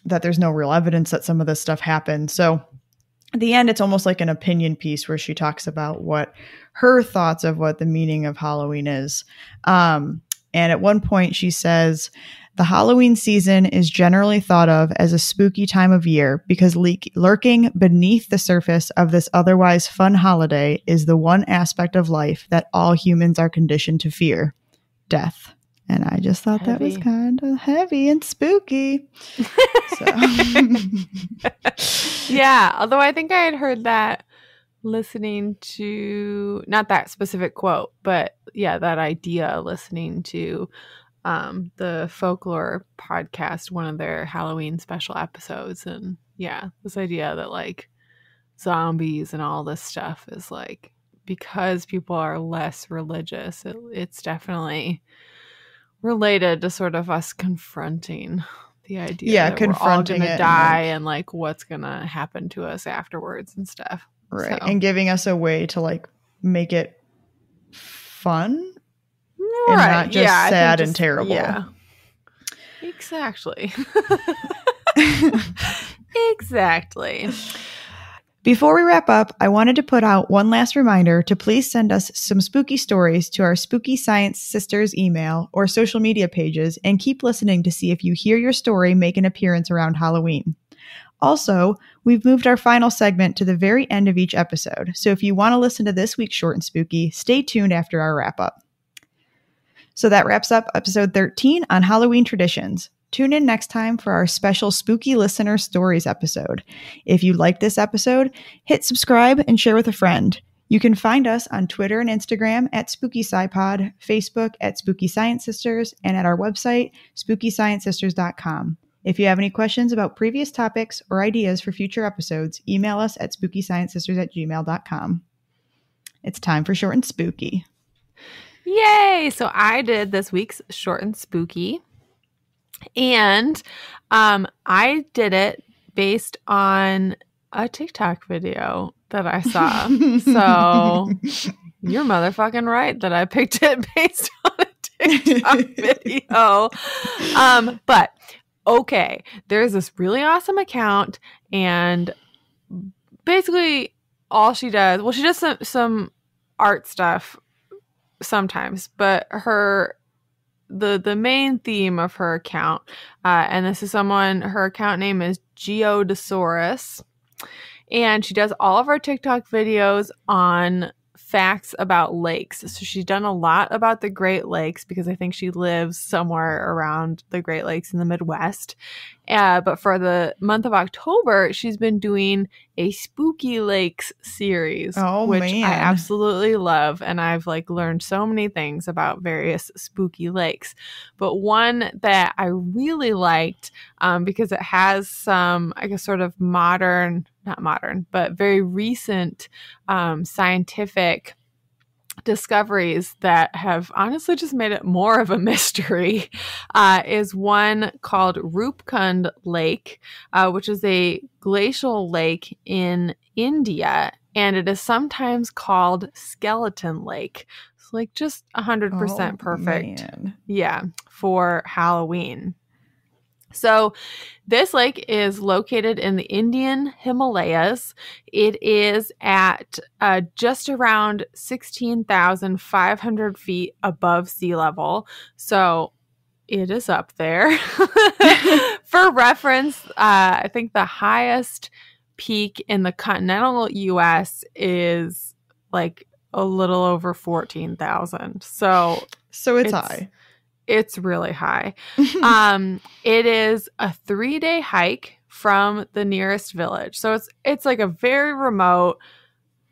that there's no real evidence that some of this stuff happened. So at the end, it's almost like an opinion piece where she talks about what her thoughts of what the meaning of Halloween is. Um, and at one point, she says, the Halloween season is generally thought of as a spooky time of year because le- lurking beneath the surface of this otherwise fun holiday is the one aspect of life that all humans are conditioned to fear death. And I just thought that was kind of heavy and spooky. Yeah. Although I think I had heard that listening to not that specific quote, but yeah, that idea listening to um the folklore podcast, one of their Halloween special episodes. And yeah, this idea that like zombies and all this stuff is like because people are less religious, it, it's definitely related to sort of us confronting the idea Yeah, that we're all confronting gonna it and, die like- and like what's gonna happen to us afterwards and stuff. right. So- And giving us a way to like make it fun And not just think sad and terrible. Yeah. Exactly. exactly. Before we wrap up, I wanted to put out one last reminder to please send us some spooky stories to our Spooky Science Sisters email or social media pages and keep listening to see if you hear your story make an appearance around Halloween. Also, we've moved our final segment to the very end of each episode, so if you want to listen to this week's short and spooky, stay tuned after our wrap up. So that wraps up episode 13 on Halloween traditions. Tune in next time for our special Spooky Listener Stories episode. If you like this episode, hit subscribe and share with a friend. You can find us on Twitter and Instagram at Spooky SciPod, Facebook at Spooky Science Sisters, and at our website, SpookyScienceSisters.com. If you have any questions about previous topics or ideas for future episodes, email us at SpookyScienceSisters at gmail.com. It's time for Short and Spooky. Yay! So I did this week's short and spooky. And um I did it based on a TikTok video that I saw. so you're motherfucking right that I picked it based on a TikTok video. Um, but okay, there's this really awesome account, and basically all she does, well, she does some some art stuff sometimes, but her the the main theme of her account, uh, and this is someone her account name is Geodosaurus, and she does all of her TikTok videos on facts about lakes. So she's done a lot about the Great Lakes because I think she lives somewhere around the Great Lakes in the Midwest. Uh, but for the month of October, she's been doing a Spooky Lakes series, Oh, which man. I absolutely love, and I've like learned so many things about various spooky lakes. But one that I really liked um, because it has some, I guess, sort of modern, not modern, but very recent um, scientific discoveries that have honestly just made it more of a mystery uh, is one called Roopkund Lake, uh, which is a glacial lake in India, and it is sometimes called Skeleton Lake. It's like just 100% Oh, perfect. man. Yeah, for Halloween. So, this lake is located in the Indian Himalayas. It is at uh, just around 16,500 feet above sea level. So, it is up there. for reference, uh, I think the highest peak in the continental US is like a little over 14,000. So, So it's, It's- high. It's really high. um, it is a three day hike from the nearest village. So it's it's like a very remote,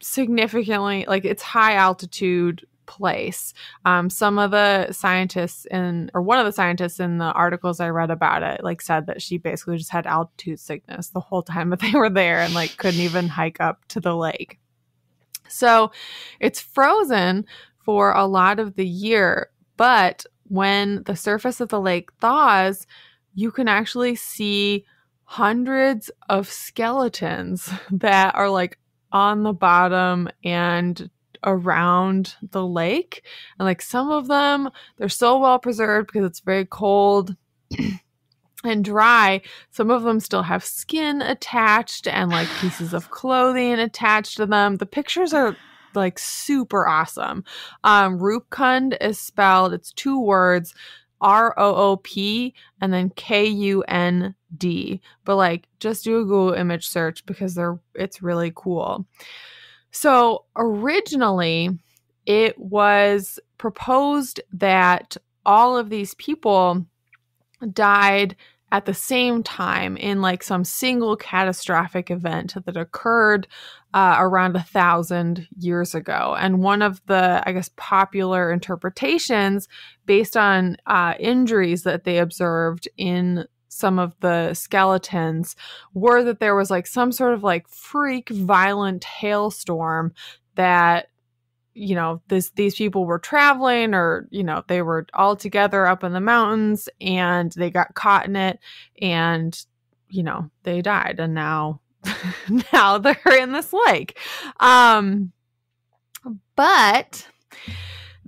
significantly like it's high altitude place. Um, some of the scientists in or one of the scientists in the articles I read about it like said that she basically just had altitude sickness the whole time that they were there and like couldn't even hike up to the lake. So it's frozen for a lot of the year, but when the surface of the lake thaws, you can actually see hundreds of skeletons that are like on the bottom and around the lake. And like some of them, they're so well preserved because it's very cold and dry. Some of them still have skin attached and like pieces of clothing attached to them. The pictures are like super awesome. Um, Roopkund is spelled, it's two words, R O O P and then K U N D. But like just do a Google image search because they're it's really cool. So originally it was proposed that all of these people died at the same time in like some single catastrophic event that occurred uh, around a thousand years ago. And one of the, I guess, popular interpretations based on uh, injuries that they observed in some of the skeletons were that there was like some sort of like freak violent hailstorm that you know this these people were traveling or you know they were all together up in the mountains and they got caught in it and you know they died and now now they're in this lake. Um but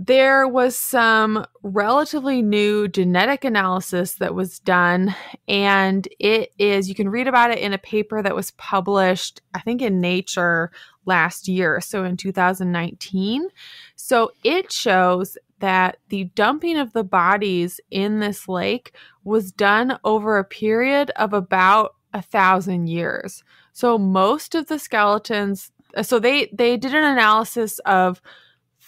there was some relatively new genetic analysis that was done and it is you can read about it in a paper that was published i think in nature last year so in 2019 so it shows that the dumping of the bodies in this lake was done over a period of about a thousand years. So most of the skeletons so they they did an analysis of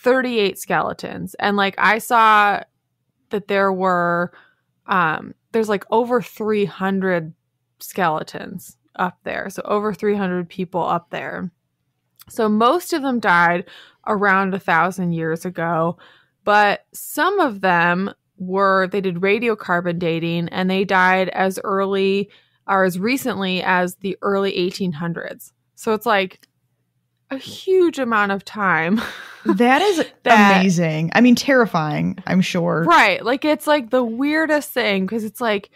38 skeletons. And like i saw that there were um there's like over 300 skeletons up there. So over 300 people up there. So most of them died around a thousand years ago but some of them were they did radiocarbon dating and they died as early or as recently as the early 1800s so it's like a huge amount of time That is That- amazing. I mean, terrifying, I'm sure. Right. Like it's like the weirdest thing because it's like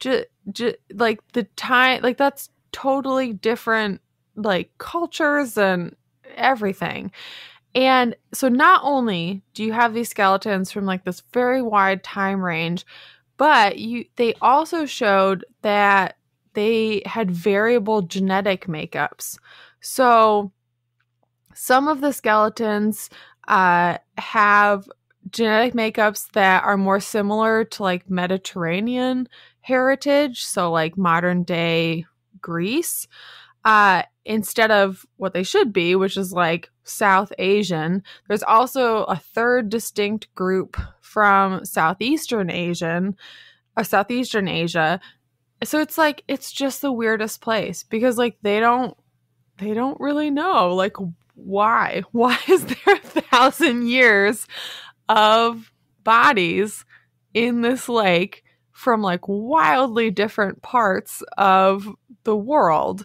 j- j- like the time like that's totally different like cultures and everything. And so not only do you have these skeletons from like this very wide time range, but you they also showed that they had variable genetic makeups. So some of the skeletons uh, have genetic makeups that are more similar to like Mediterranean heritage, so like modern day Greece, uh, instead of what they should be, which is like South Asian. There's also a third distinct group from Southeastern Asian, uh, Southeastern Asia. So it's like it's just the weirdest place because like they don't they don't really know like why? Why is there a thousand years of bodies in this lake from like wildly different parts of the world?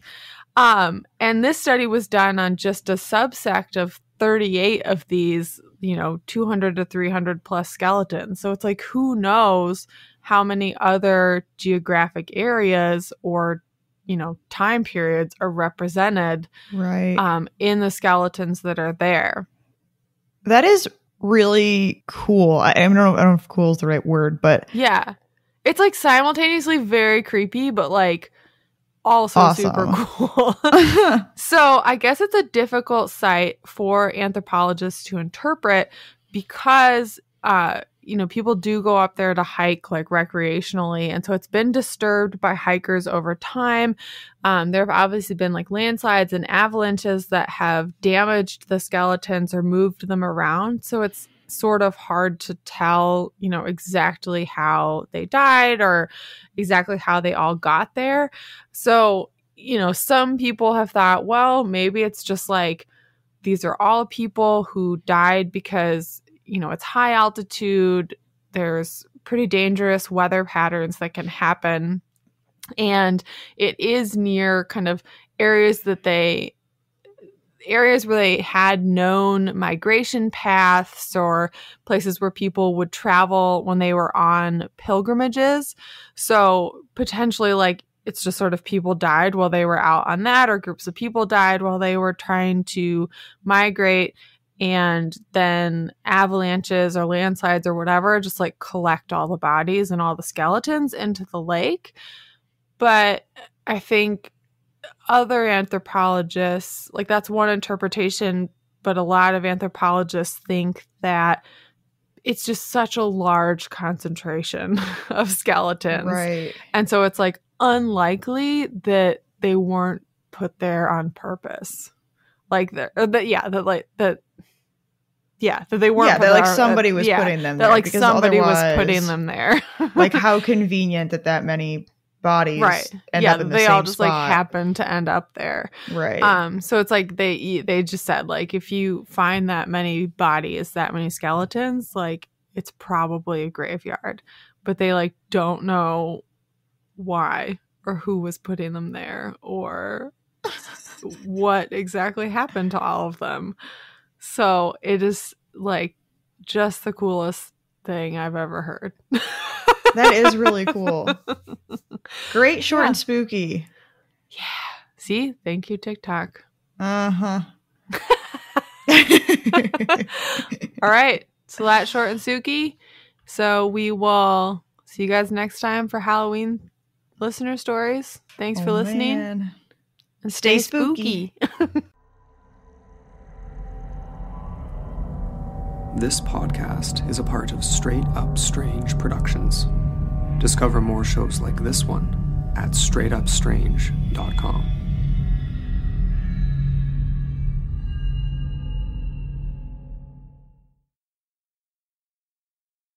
Um and this study was done on just a subsect of 38 of these you know 200 to 300 plus skeletons. So it's like who knows how many other geographic areas or you know time periods are represented Right. um, in the skeletons that are there. that is really cool. I, I don't know. I don't know if "cool" is the right word, but Yeah. It's like simultaneously very creepy, but like also Awesome. super cool. so I guess it's a difficult site for anthropologists to interpret because uh you know people do go up there to hike like recreationally and so it's been disturbed by hikers over time. Um, there have obviously been like landslides and avalanches that have damaged the skeletons or moved them around so it's sort of hard to tell you know exactly how they died or exactly how they all got there. So you know some people have thought well maybe it's just like these are all people who died because you know it's high altitude there's pretty dangerous weather patterns that can happen. And it is near kind of areas that they areas where they had known migration paths or places where people would travel when they were on pilgrimages. So potentially like it's just sort of people died while they were out on that or groups of people died while they were trying to migrate and then avalanches or landslides or whatever just like collect all the bodies and all the skeletons into the lake but i think other anthropologists like that's one interpretation but a lot of anthropologists think that it's just such a large concentration of skeletons right. and so it's like unlikely that they weren't put there on purpose. Like that, that yeah, that like that, yeah, that they weren't. Yeah, that like somebody uh, was yeah, putting them That there. like somebody was putting them there. like how convenient that that many bodies right? end yeah, up in the they all just like spot. happen to end up there. right. Um, so it's like they they just said like if you find that many bodies, that many skeletons, like it's probably a graveyard, but they like don't know why or who was putting them there or what exactly happened to all of them. So it is like just the coolest thing I've ever heard. that is really cool. Great, short, Yeah. and spooky. yeah. See, thank you, TikTok. Uh huh. All right. So that's short and Suki. So we will see you guys next time for Halloween listener stories. Thanks for Oh, listening man. And stay, Stay spooky. spooky. This podcast is a part of Straight Up Strange Productions. Discover more shows like this one at straightupstrange.com.